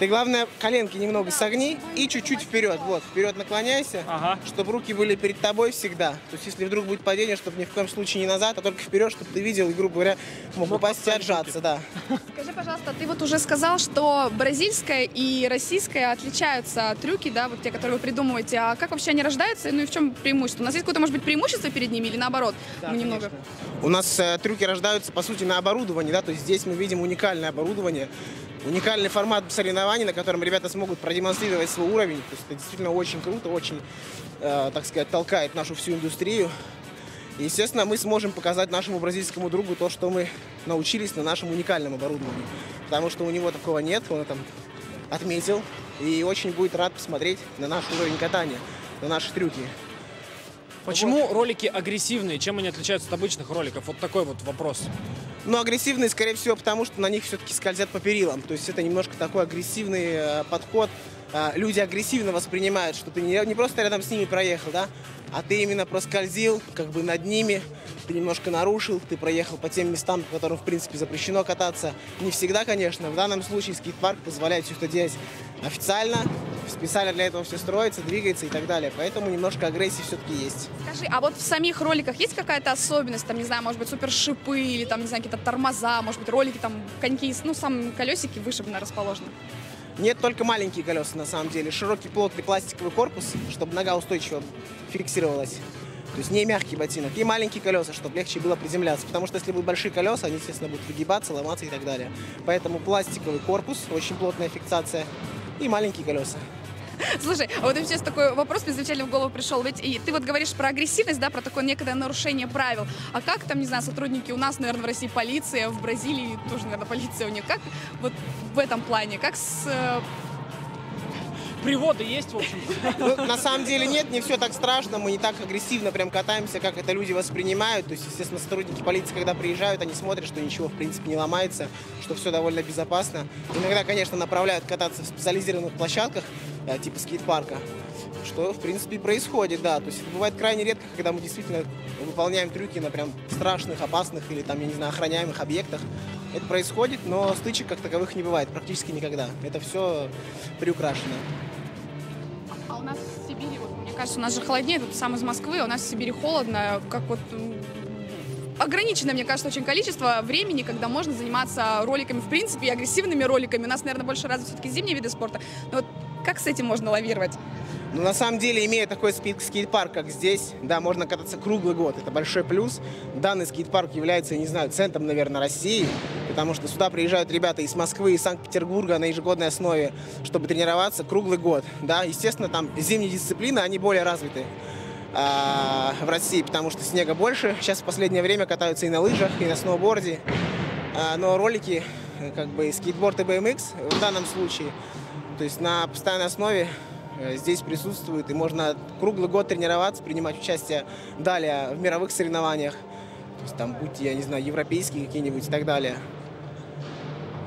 Ты, главное, коленки немного согни и чуть-чуть вперед. Вот, вперед наклоняйся, чтобы руки были перед тобой всегда. То есть, если вдруг будет падение, чтобы ни в коем случае не назад, а только вперед, чтобы ты видел и, грубо говоря, мог упасть и отжаться, да. Скажи, пожалуйста, ты вот уже сказал, что бразильская и российская отличаются трюки, да, вот те, которые вы придумываете. А как вообще они рождаются? Ну и в чем преимущество? У нас есть какое-то, может быть, преимущество перед ними или наоборот? мы немного... У нас э, трюки рождаются, по сути, на оборудовании, да, то есть здесь мы видим уникальное оборудование, уникальный формат соревнований, на котором ребята смогут продемонстрировать свой уровень. То есть это действительно очень круто, очень, э, так сказать, толкает нашу всю индустрию. И, естественно, мы сможем показать нашему бразильскому другу то, что мы научились на нашем уникальном оборудовании. Потому что у него такого нет, он это отметил. И очень будет рад посмотреть на наш уровень катания, на наши трюки. Почему ролики агрессивные? Чем они отличаются от обычных роликов? Вот такой вот вопрос. Ну, агрессивные, скорее всего, потому что на них все-таки скользят по перилам. То есть это немножко такой агрессивный э, подход. Э, люди агрессивно воспринимают, что ты не, не просто рядом с ними проехал, да, а ты именно проскользил как бы над ними, ты немножко нарушил, ты проехал по тем местам, по которым, в принципе, запрещено кататься. Не всегда, конечно. В данном случае скейт-парк позволяет все это делать официально, специально для этого все строится, двигается и так далее. Поэтому немножко агрессии все-таки есть. Скажи, а вот в самих роликах есть какая-то особенность, там, не знаю, может быть, супершипы или там, не знаю, какие-то тормоза, может быть, ролики, там, коньки, ну, сам колесики вышибно расположены? Нет, только маленькие колеса на самом деле. Широкий плотный пластиковый корпус, чтобы нога устойчиво фиксировалась. То есть не мягкий ботинок. И маленькие колеса, чтобы легче было приземляться. Потому что если будут большие колеса, они, естественно, будут выгибаться, ломаться и так далее. Поэтому пластиковый корпус, очень плотная фиксация и маленькие колеса. Слушай, а вот сейчас такой вопрос мне замечательно в голову пришел. Ведь и ты вот говоришь про агрессивность, да, про такое некое нарушение правил. А как там, не знаю, сотрудники у нас, наверное, в России полиция, в Бразилии тоже, наверное, полиция у них. Как вот в этом плане? Как с э, Приводы есть, в общем Ну, на самом деле нет, не все так страшно, мы не так агрессивно прям катаемся, как это люди воспринимают. То есть, естественно, сотрудники полиции, когда приезжают, они смотрят, что ничего, в принципе, не ломается, что все довольно безопасно. Иногда, конечно, направляют кататься в специализированных площадках, типа скейт-парка, что, в принципе, происходит, да. То есть, это бывает крайне редко, когда мы действительно выполняем трюки на прям страшных, опасных или, там, я не знаю, охраняемых объектах. Это происходит, но стычек как таковых не бывает практически никогда. Это все приукрашено. А у нас в Сибири, вот, мне кажется, у нас же холоднее, тут сам из Москвы, а у нас в Сибири холодно, как вот м, ограниченное, мне кажется, очень количество времени, когда можно заниматься роликами, в принципе, и агрессивными роликами. У нас, наверное, больше развит все-таки зимние виды спорта. Но вот как с этим можно лавировать? Но на самом деле, имея такой скейт-парк, как здесь, да, можно кататься круглый год. Это большой плюс. Данный скейт-парк является, не знаю, центром, наверное, России, потому что сюда приезжают ребята из Москвы, из Санкт-Петербурга на ежегодной основе, чтобы тренироваться круглый год. Да, естественно, там зимние дисциплины, они более развиты а, в России, потому что снега больше. Сейчас в последнее время катаются и на лыжах, и на сноуборде. А, но ролики, как бы скейтборд и BMX в данном случае, то есть на постоянной основе э, здесь присутствуют, и можно круглый год тренироваться, принимать участие далее в мировых соревнованиях. То есть там, будь, я не знаю, европейские какие-нибудь и так далее.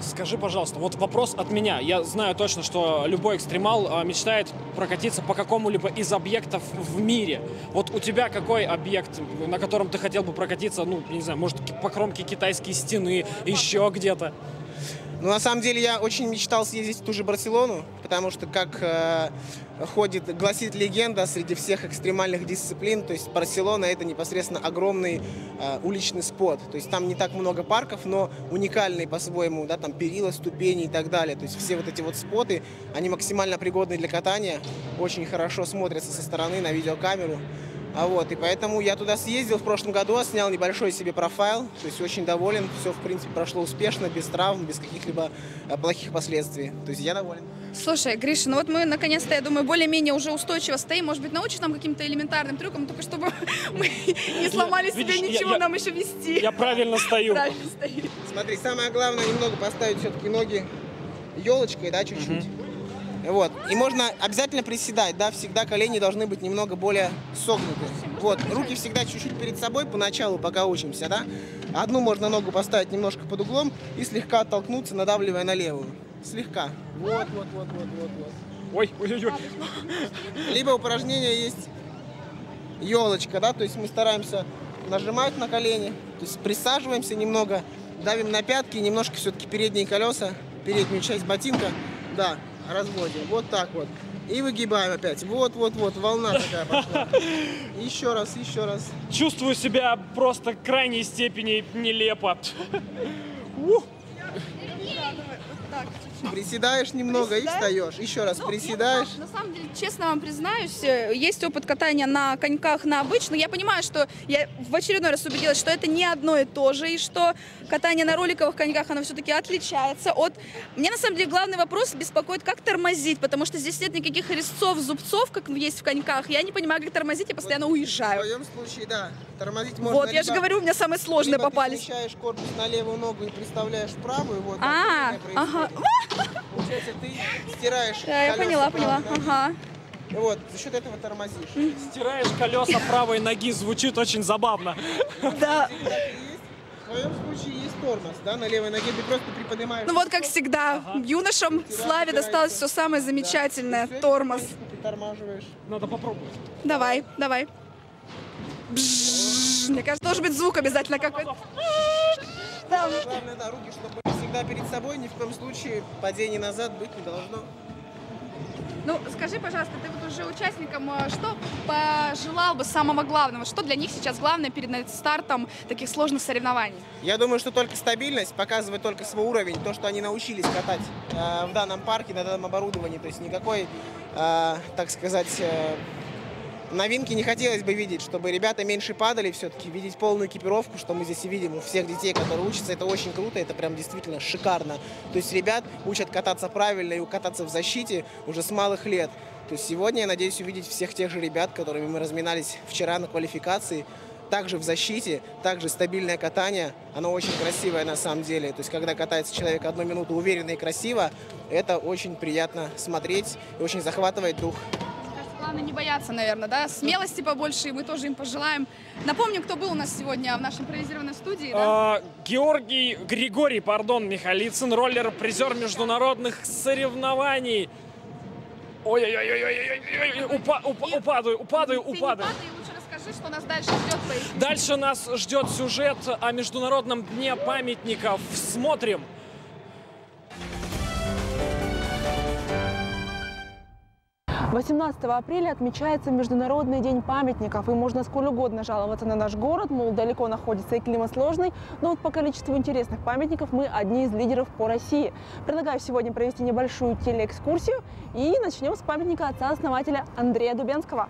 Скажи, пожалуйста, вот вопрос от меня. Я знаю точно, что любой экстремал а, мечтает прокатиться по какому-либо из объектов в мире. Вот у тебя какой объект, на котором ты хотел бы прокатиться, ну, не знаю, может, по кромке китайской стены, еще где-то? Ну, на самом деле, я очень мечтал съездить в ту же Барселону, потому что, как э, ходит, гласит легенда среди всех экстремальных дисциплин, то есть Барселона это непосредственно огромный э, уличный спот. То есть там не так много парков, но уникальные по-своему, да, там перила, ступени и так далее. То есть все вот эти вот споты, они максимально пригодны для катания, очень хорошо смотрятся со стороны на видеокамеру. А вот, и поэтому я туда съездил в прошлом году, снял небольшой себе профайл, то есть очень доволен, все, в принципе, прошло успешно, без травм, без каких-либо э, плохих последствий. То есть я доволен. Слушай, Гриша, ну вот мы наконец-то, я думаю, более-менее уже устойчиво стоим. Может быть, научишь нам каким-то элементарным трюкам, только чтобы мы не сломали себе ничего я- нам еще вести. Я правильно стою. Правильно стоим. Смотри, самое главное немного поставить все-таки ноги елочкой, да, чуть-чуть. Вот. И можно обязательно приседать, да, всегда колени должны быть немного более согнуты. Вот, руки всегда чуть-чуть перед собой поначалу, пока учимся, да. Одну можно ногу поставить немножко под углом и слегка оттолкнуться, надавливая на левую. Слегка. Вот, вот, вот, вот, вот, вот. Ой, ой, ой, ой. Либо упражнение есть елочка, да, то есть мы стараемся нажимать на колени, то есть присаживаемся немного, давим на пятки, немножко все-таки передние колеса, переднюю часть ботинка, да, разводим, вот так вот. И выгибаем опять. Вот, вот, вот, волна такая пошла. Еще раз, еще раз. Чувствую себя просто крайней степени нелепо. Ух. Приседаешь немного и встаешь. Еще раз приседаешь. На самом деле, честно вам признаюсь, э, есть опыт катания на коньках на обычных. Я понимаю, что я в очередной раз убедилась, что это не одно и то же, и что катание на роликовых коньках, оно все-таки отличается от... Мне, на самом деле, главный вопрос беспокоит, как тормозить, потому что здесь нет никаких резцов, зубцов, как есть в коньках. Я не понимаю, как тормозить, я постоянно В уезжаю. твоем случае, да, тормозить можно Вот, я же либо- говорю, у меня самые сложные либо попались. ты смещаешь корпус на левую ногу и приставляешь в правую, вот. А, ага. Получается, ты стираешь Да, я поняла, поняла. Ага. Вот, за счет этого тормозишь. Стираешь колеса правой ноги, звучит очень забавно. Да. В твоем случае есть тормоз, да, на левой ноге ты просто приподнимаешь. Ну вот, как всегда, юношам Славе досталось все самое замечательное. Тормоз. Притормаживаешь. Надо попробовать. Давай, давай. Бжжж. Мне кажется, должен быть звук обязательно какой-то. Там. Главное, да, руки, чтобы всегда перед собой, ни в коем случае падений назад быть не должно. Ну, скажи, пожалуйста, ты вот уже участникам, э, что пожелал бы самого главного? Что для них сейчас главное перед стартом таких сложных соревнований? Я думаю, что только стабильность показывает только свой уровень, то, что они научились катать э, в данном парке, на данном оборудовании. То есть никакой, э, так сказать, э, новинки не хотелось бы видеть, чтобы ребята меньше падали все-таки, видеть полную экипировку, что мы здесь и видим у всех детей, которые учатся. Это очень круто, это прям действительно шикарно. То есть ребят учат кататься правильно и кататься в защите уже с малых лет. То есть сегодня я надеюсь увидеть всех тех же ребят, которыми мы разминались вчера на квалификации, также в защите, также стабильное катание, оно очень красивое на самом деле. То есть, когда катается человек одну минуту уверенно и красиво, это очень приятно смотреть и очень захватывает дух. Главное не бояться, наверное, да? Смелости побольше, и мы тоже им пожелаем. Напомню, кто был у нас сегодня в нашей импровизированной студии, да? А, Георгий, Григорий, пардон, Михалицын, роллер, призер международных соревнований. Упа- упа- упадаю, упадаю, Ты не упадаю. лучше расскажи, что нас дальше ждет. Дальше нас ждет сюжет о Международном дне памятников. Смотрим. 18 апреля отмечается Международный день памятников, и можно сколь угодно жаловаться на наш город, мол, далеко находится и климат сложный, но вот по количеству интересных памятников мы одни из лидеров по России. Предлагаю сегодня провести небольшую телеэкскурсию и начнем с памятника отца-основателя Андрея Дубенского.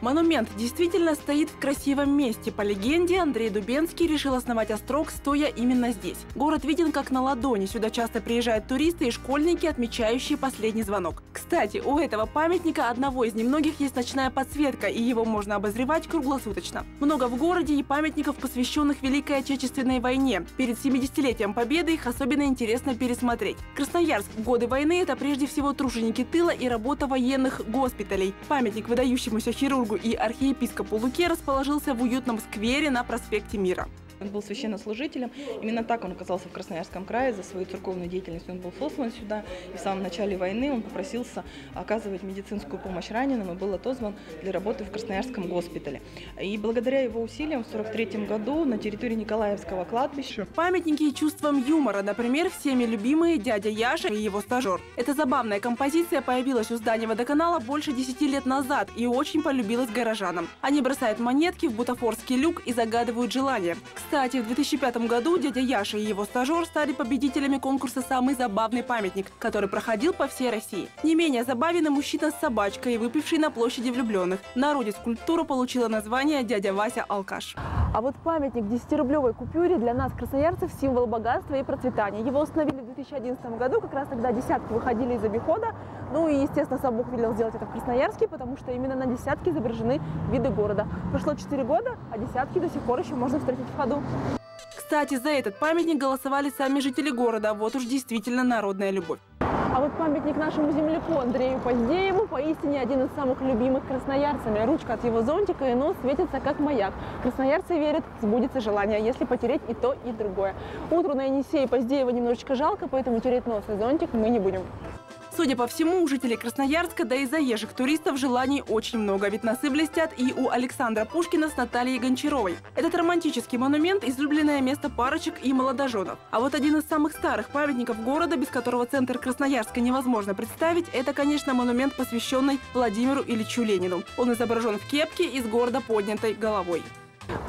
Монумент действительно стоит в красивом месте. По легенде, Андрей Дубенский решил основать острог, стоя именно здесь. Город виден как на ладони. Сюда часто приезжают туристы и школьники, отмечающие последний звонок. Кстати, у этого памятника одного из немногих есть ночная подсветка, и его можно обозревать круглосуточно. Много в городе и памятников, посвященных Великой Отечественной войне. Перед 70-летием Победы их особенно интересно пересмотреть. Красноярск в годы войны – это прежде всего труженики тыла и работа военных госпиталей. Памятник выдающемуся хирургу и архиепископу Луке расположился в уютном сквере на проспекте Мира. Он был священнослужителем. Именно так он оказался в Красноярском крае за свою церковную деятельность. Он был послан сюда. И в самом начале войны он попросился оказывать медицинскую помощь раненым и был отозван для работы в Красноярском госпитале. И благодаря его усилиям в 1943 году на территории Николаевского кладбища памятники чувством юмора, например, всеми любимые дядя Яша и его стажер. Эта забавная композиция появилась у здания водоканала больше 10 лет назад и очень полюбилась горожанам. Они бросают монетки в бутафорский люк и загадывают желания. Кстати, в 2005 году дядя Яша и его стажер стали победителями конкурса «Самый забавный памятник», который проходил по всей России. Не менее забавен и мужчина с собачкой, выпивший на площади влюбленных. В народе скульптура получила название «Дядя Вася Алкаш». А вот памятник 10-рублевой купюре для нас, красноярцев, символ богатства и процветания. Его установили в 2011 году, как раз тогда десятки выходили из обихода. Ну и, естественно, сам Бог велел сделать это в Красноярске, потому что именно на десятке изображены виды города. Прошло 4 года, а десятки до сих пор еще можно встретить в ходу. Кстати, за этот памятник голосовали сами жители города. Вот уж действительно народная любовь. А вот памятник нашему земляку Андрею Поздееву поистине один из самых любимых красноярцами. Ручка от его зонтика и нос светится как маяк. Красноярцы верят, сбудется желание, если потереть и то, и другое. Утру на Енисее Поздеева немножечко жалко, поэтому тереть нос и зонтик мы не будем. Судя по всему, у жителей Красноярска, да и заезжих туристов желаний очень много, ведь носы блестят и у Александра Пушкина с Натальей Гончаровой. Этот романтический монумент – излюбленное место парочек и молодоженов. А вот один из самых старых памятников города, без которого центр Красноярска невозможно представить, это, конечно, монумент, посвященный Владимиру Ильичу Ленину. Он изображен в кепке и с гордо поднятой головой.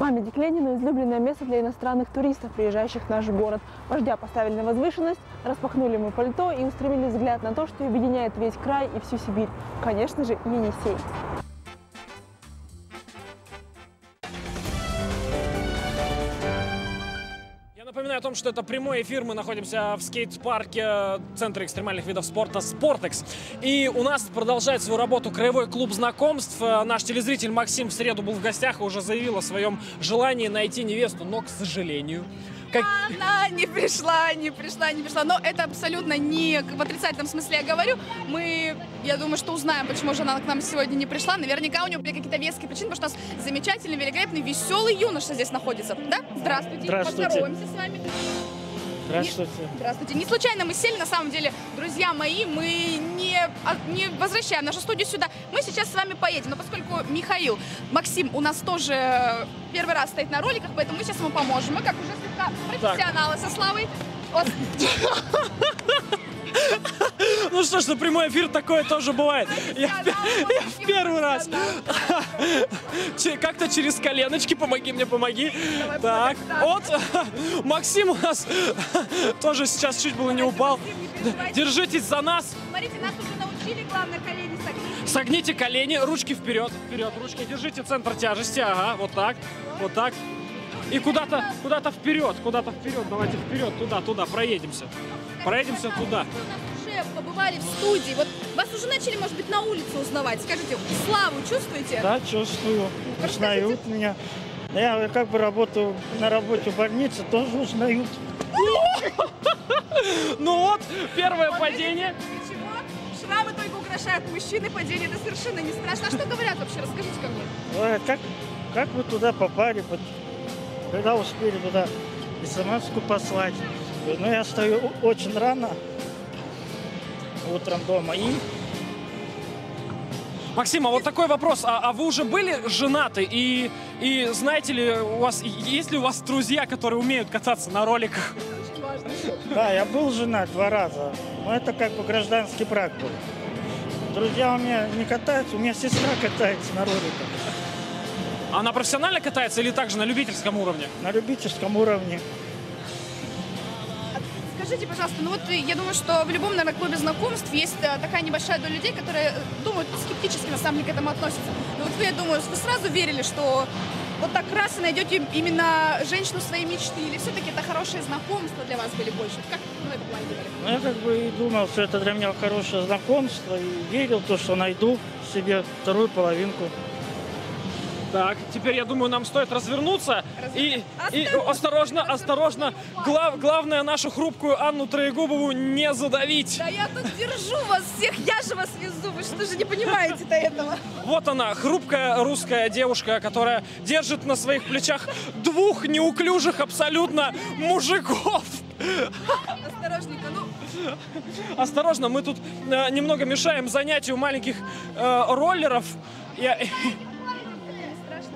Памятник Ленину – излюбленное место для иностранных туристов, приезжающих в наш город. Вождя поставили на возвышенность, распахнули ему пальто и устремили взгляд на то, что объединяет весь край и всю Сибирь. Конечно же, Енисей. Напоминаю о том, что это прямой эфир. Мы находимся в скейт-парке Центра экстремальных видов спорта «Спортекс». И у нас продолжает свою работу краевой клуб знакомств. Э, Наш телезритель Максим в среду был в гостях и уже заявил о своем желании найти невесту, но, к сожалению... Как... Она не пришла, не пришла, не пришла. Но это абсолютно не в отрицательном смысле я говорю. Мы, я думаю, что узнаем, почему же она к нам сегодня не пришла. Наверняка у нее были какие-то веские причины, потому что у нас замечательный, великолепный, веселый юноша здесь находится. Да? Здравствуйте. Здравствуйте. Поздороваемся с вами. Здравствуйте. Здравствуйте. Не случайно мы сели, на самом деле, друзья мои, мы не, не возвращаем нашу студию сюда. Мы сейчас с вами поедем, но поскольку Михаил, Максим у нас тоже первый раз стоит на роликах, поэтому мы сейчас ему поможем. Мы как уже слегка профессионалы со Славой. Вот. Ну что ж, на прямой эфир такое тоже бывает. Я, в пе- я в первый раз. Как-то через коленочки, помоги мне, помоги. Так, вот, Максим у нас тоже сейчас чуть было не упал. Держитесь за нас. Смотрите, нас уже научили, главное, колени согнуть. Согните колени, ручки вперед, вперед, ручки. Держите центр тяжести, ага, вот так, вот так. И куда-то, куда-то вперед, куда-то вперед, давайте вперед, туда, туда, проедемся. Проедемся туда. Уже побывали в студии. Вот вас уже начали, может быть, на улице узнавать. Скажите, Славу чувствуете? Да, чувствую. Узнают меня. Я как бы работаю на работе в больнице, тоже узнают. Ну вот, первое падение. Ничего, шрамы только украшают мужчины, падение это совершенно не страшно. А что говорят вообще? Расскажите ко мне. Как, как вы туда попали? Когда успели туда смс послать? Ну, я стою очень рано утром дома и Максим, а вот такой вопрос. А, а вы уже были женаты? И, и знаете ли, у вас, есть ли у вас друзья, которые умеют кататься на роликах? Да, я был женат два раза. Но это как бы гражданский брак был. Друзья у меня не катаются, у меня сестра катается на роликах. Она профессионально катается или также на любительском уровне? На любительском уровне. Скажите, пожалуйста, ну вот э, я думаю, что в любом, наверное, клубе знакомств есть э, такая небольшая доля людей, которые э, думают скептически на самом деле к этому относятся. Но вот вы, я думаю, вы сразу верили, что вот так раз и найдете именно женщину своей мечты, или все-таки это хорошее знакомство для вас были больше? Как вы это планировали? Ну, я как бы и думал, что это для меня хорошее знакомство, и верил в то, что найду себе вторую половинку. Так, теперь, я думаю, нам стоит развернуться и, и осторожно, осторожно, глав- главное нашу хрупкую Анну Троегубову не задавить. Да я тут держу вас всех, я же вас везу, вы что же не понимаете-то этого? Вот она, хрупкая русская девушка, которая держит на своих плечах двух неуклюжих абсолютно мужиков. Осторожненько, ну. Осторожно, мы тут э, немного мешаем занятию маленьких э, роллеров. Я...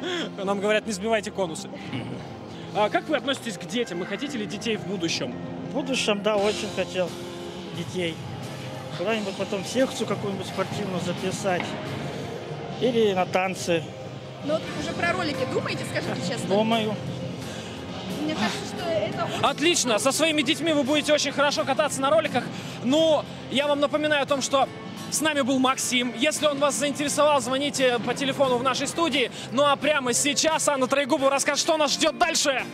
Нам говорят, не сбивайте конусы. А как вы относитесь к детям? Вы хотите ли детей в будущем? В будущем, да, очень хотел детей. Куда-нибудь потом в секцию какую-нибудь спортивную записать. Или на танцы. Ну вот уже про ролики думаете, скажите честно? Думаю. Мне кажется, что это очень... Отлично, со своими детьми вы будете очень хорошо кататься на роликах. Но я вам напоминаю о том, что с нами был Максим. Если он вас заинтересовал, звоните по телефону в нашей студии. Ну а прямо сейчас Анна Троегубова расскажет, что нас ждет дальше.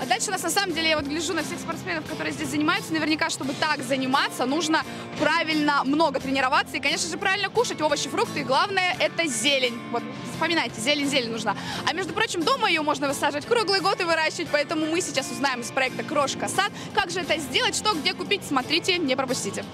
А дальше у нас на самом деле, я вот гляжу на всех спортсменов, которые здесь занимаются, наверняка, чтобы так заниматься, нужно правильно много тренироваться и, конечно же, правильно кушать овощи, фрукты. И главное, это зелень. Вот, вспоминайте, зелень, зелень нужна. А между прочим, дома ее можно высаживать круглый год и выращивать, поэтому мы сейчас узнаем из проекта «Крошка сад», как же это сделать, что где купить, смотрите, не пропустите.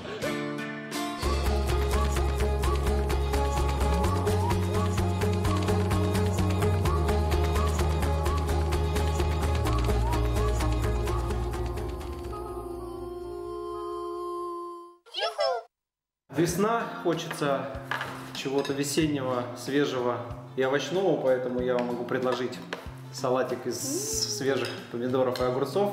Весна, хочется чего-то весеннего, свежего и овощного, поэтому я вам могу предложить салатик из свежих помидоров и огурцов.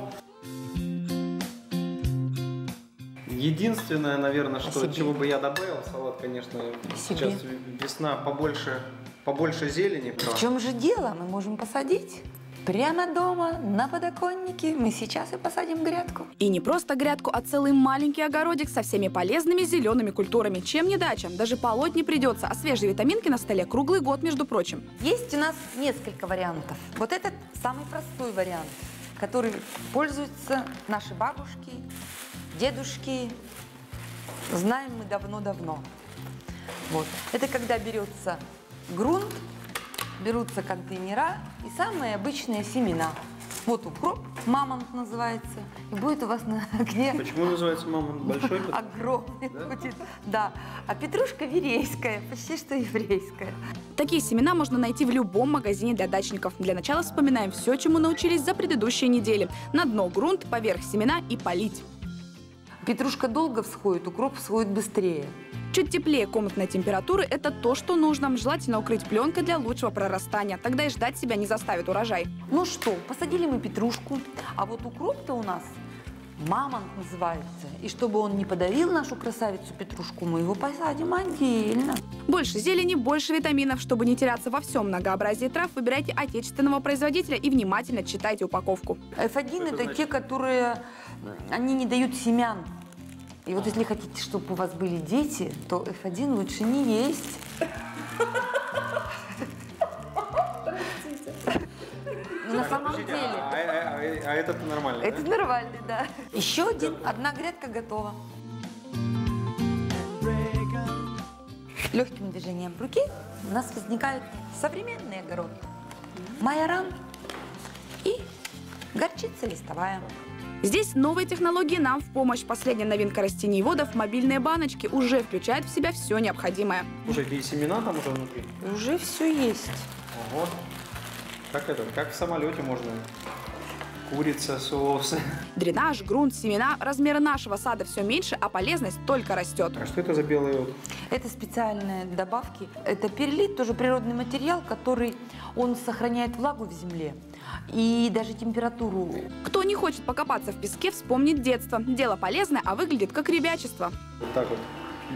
Единственное, наверное, что, чего бы я добавил, в салат, конечно, сейчас весна побольше, побольше зелени. В чем же дело? Мы можем посадить прямо дома, на подоконнике. Мы сейчас и посадим грядку. И не просто грядку, а целый маленький огородик со всеми полезными зелеными культурами. Чем не дача? Даже полоть не придется, а свежие витаминки на столе круглый год, между прочим. Есть у нас несколько вариантов. Вот этот самый простой вариант, который пользуются наши бабушки, дедушки. Знаем мы давно-давно. Вот. Это когда берется грунт, берутся контейнера и самые обычные семена. Вот укроп, мамонт называется, и будет у вас на огне Почему называется мама большой? огромный будет. Да. А петрушка верейская, почти что еврейская. Такие семена можно найти в любом магазине для дачников. Для начала вспоминаем все, чему научились за предыдущие недели. На дно грунт, поверх семена и полить. Петрушка долго всходит, укроп всходит быстрее. Чуть теплее комнатной температуры – это то, что нужно. Желательно укрыть пленкой для лучшего прорастания. Тогда и ждать себя не заставит урожай. Ну что, посадили мы петрушку, а вот укроп-то у нас мамонт называется. И чтобы он не подавил нашу красавицу петрушку, мы его посадим отдельно. Больше зелени, больше витаминов. Чтобы не теряться во всем многообразии трав, выбирайте отечественного производителя и внимательно читайте упаковку. F1 это те, которые, м, они не дают семян. И вот если хотите, чтобы у вас были дети, то F1 лучше не есть. На самом деле. А, а- а- а этот нормально, Это да? нормальный, да. Еще один, одна грядка готова. Легким движением руки у нас возникает современный огород. Майоран и горчица листовая. Здесь новые технологии нам в помощь. Последняя новинка растениеводов – мобильные баночки уже включают в себя все необходимое. Слушайте, и семена там уже внутри? Уже все есть. Ого. Как это? Как в самолете можно? Курица, соусы. Дренаж, грунт, семена. Размеры нашего сада все меньше, а полезность только растет. А что это за белый вот? Это специальные добавки. Это перлит, тоже природный материал, который он сохраняет влагу в земле и даже температуру. Кто не хочет покопаться в песке, вспомнит детство. Дело полезное, а выглядит как ребячество. Вот так вот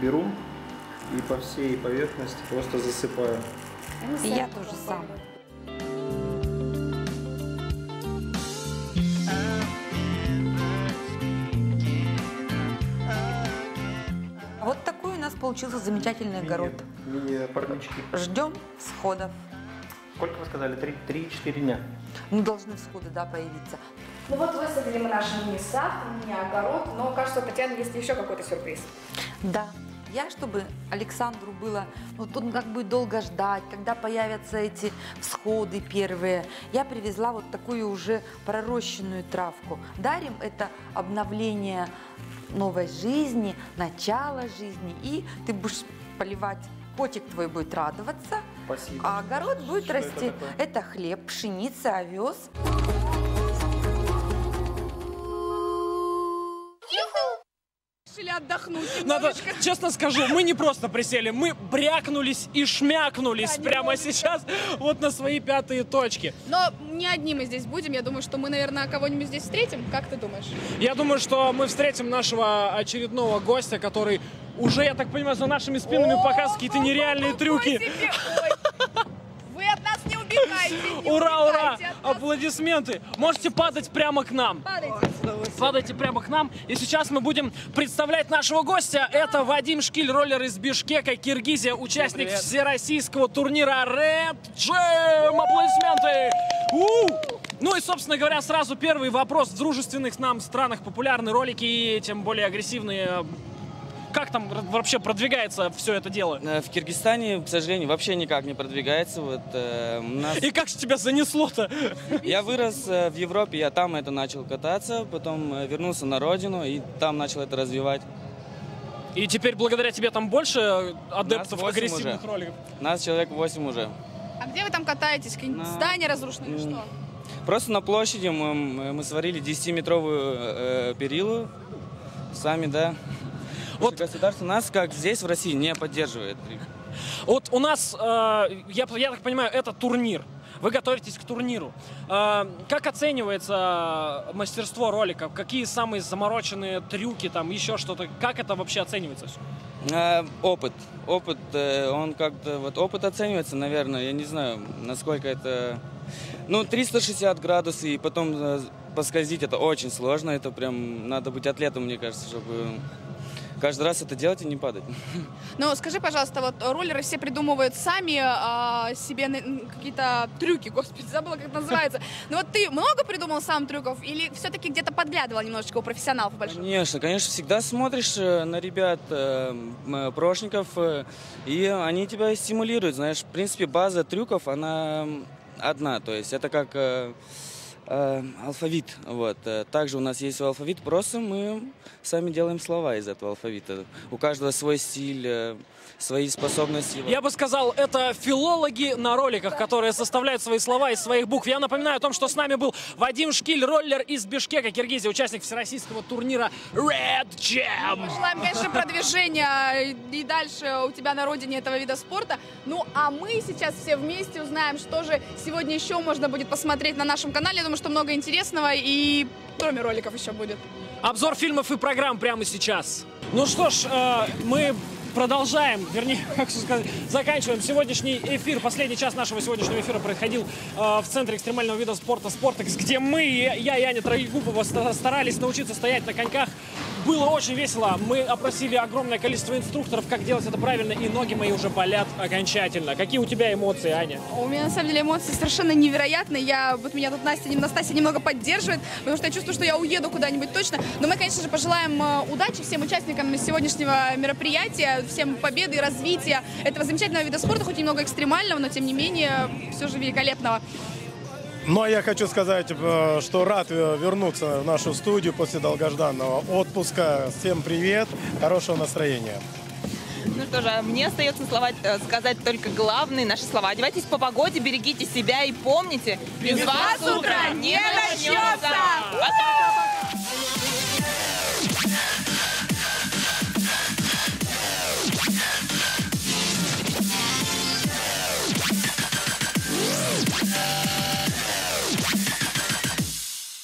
беру и по всей поверхности просто засыпаю. И я тоже самое. Нас получился замечательный огород. Мини-парнички. Ждем всходов. Сколько вы сказали? Три- Три-четыре дня. Ну, должны всходы, да, появиться. Ну вот высадили мы наш мини-сад, мини-огород, но кажется, у Татьяны есть еще какой-то сюрприз. Да. Я, чтобы Александру было, вот он как бы долго ждать, когда появятся эти всходы первые, я привезла вот такую уже пророщенную травку. Дарим это обновление новой жизни, начало жизни, и ты будешь поливать, котик твой будет радоваться, Спасибо. а огород будет Что это расти. такое? это хлеб, пшеница, овес. Решили отдохнуть Надо, немножечко. честно скажу, мы не просто присели, мы брякнулись и шмякнулись прямо сейчас вот на свои пятые точки. Но не одни мы здесь будем. Я думаю, что мы, наверное, кого-нибудь здесь встретим. Как ты думаешь? Я думаю, что мы встретим нашего очередного гостя, который уже, я так понимаю, за нашими спинами показывает какие-то нереальные трюки. Вы от нас не убегайте. не Ура, ура! убегайте от нас. Аплодисменты! Можете падать прямо к нам. Падайте. Падайте прямо к нам. И сейчас мы будем представлять нашего гостя. Это Вадим Шкиль, роллер из Бишкека, Киргизия, участник привет. всероссийского турнира Red Jam. Аплодисменты! У! Ну и, собственно говоря, сразу первый вопрос. В дружественных нам странах популярны ролики и тем более агрессивные. Как там вообще продвигается все это дело? Э, В Киргизстане, к сожалению, вообще никак не продвигается. Вот, э, у нас... И как же тебя занесло-то? Я вырос э, в Европе, я там это начал кататься, потом э, вернулся на родину и там начал это развивать. И теперь благодаря тебе там больше адептов агрессивных уже. роликов? Нас человек 8 уже. А где вы там катаетесь? Какие-нибудь здания разрушены или что? Просто на площади мы, мы сварили 10-метровую э, перилу. Сами, да. Вот государство нас, как здесь в России, не поддерживает. Вот у нас, э, я, я так понимаю, это турнир. Вы готовитесь к турниру. Э, как оценивается мастерство роликов? Какие самые замороченные трюки, там еще что-то? Как это вообще оценивается все? А, опыт. Опыт, э, он как-то, вот опыт оценивается, наверное, я не знаю, насколько это... Ну, 360 градусов, и потом э, поскользить, это очень сложно, это прям, надо быть атлетом, мне кажется, чтобы каждый раз это делать и не падать. Ну, скажи, пожалуйста, вот роллеры все придумывают сами а, себе какие-то трюки, господи, забыла, как это называется. Ну вот ты много придумал сам трюков или все-таки где-то подглядывал немножечко у профессионалов больших? Конечно, конечно, всегда смотришь э, на ребят, э, э, прошников, э, и они тебя стимулируют, знаешь. В принципе, база трюков, она одна, то есть это как э, э, алфавит, вот. Э, Также у нас есть алфавит, просто мы сами делаем слова из этого алфавита. У каждого свой стиль, э, свои способности. Я бы сказал, это филологи на роликах, которые составляют свои слова из своих букв. Я напоминаю о том, что с нами был Вадим Шкиль, роллер из Бишкека, Киргизия, участник всероссийского турнира Red Jam. Желаем, конечно, продвижения и дальше у тебя на родине этого вида спорта. Ну, а мы сейчас все вместе узнаем, что же сегодня еще можно будет посмотреть на нашем канале. Я думаю, что много интересного и кроме роликов еще будет. Обзор фильмов и программ прямо сейчас. Ну что ж, э, мы продолжаем, вернее, как сказать, заканчиваем сегодняшний эфир. Последний час нашего сегодняшнего эфира проходил э, в Центре экстремального вида спорта «Спортекс», где мы, я и Аня Троегубова, ста- старались научиться стоять на коньках. Было очень весело. Мы опросили огромное количество инструкторов, как делать это правильно, и ноги мои уже болят окончательно. Какие у тебя эмоции, Аня? У меня на самом деле эмоции совершенно невероятные. Я, вот меня тут Настя, Настасья немного поддерживает, потому что я чувствую, что я уеду куда-нибудь точно. Но мы, конечно же, пожелаем э, удачи всем участникам сегодняшнего мероприятия, всем победы и развития этого замечательного вида спорта, хоть немного экстремального, но тем не менее все же великолепного. Ну, а я хочу сказать, э, что рад э, вернуться в нашу студию после долгожданного отпуска. Всем привет, хорошего настроения. Ну что же, мне остается слова- э, сказать только главные наши слова. Одевайтесь по погоде, берегите себя и помните, без вас утро не начнется!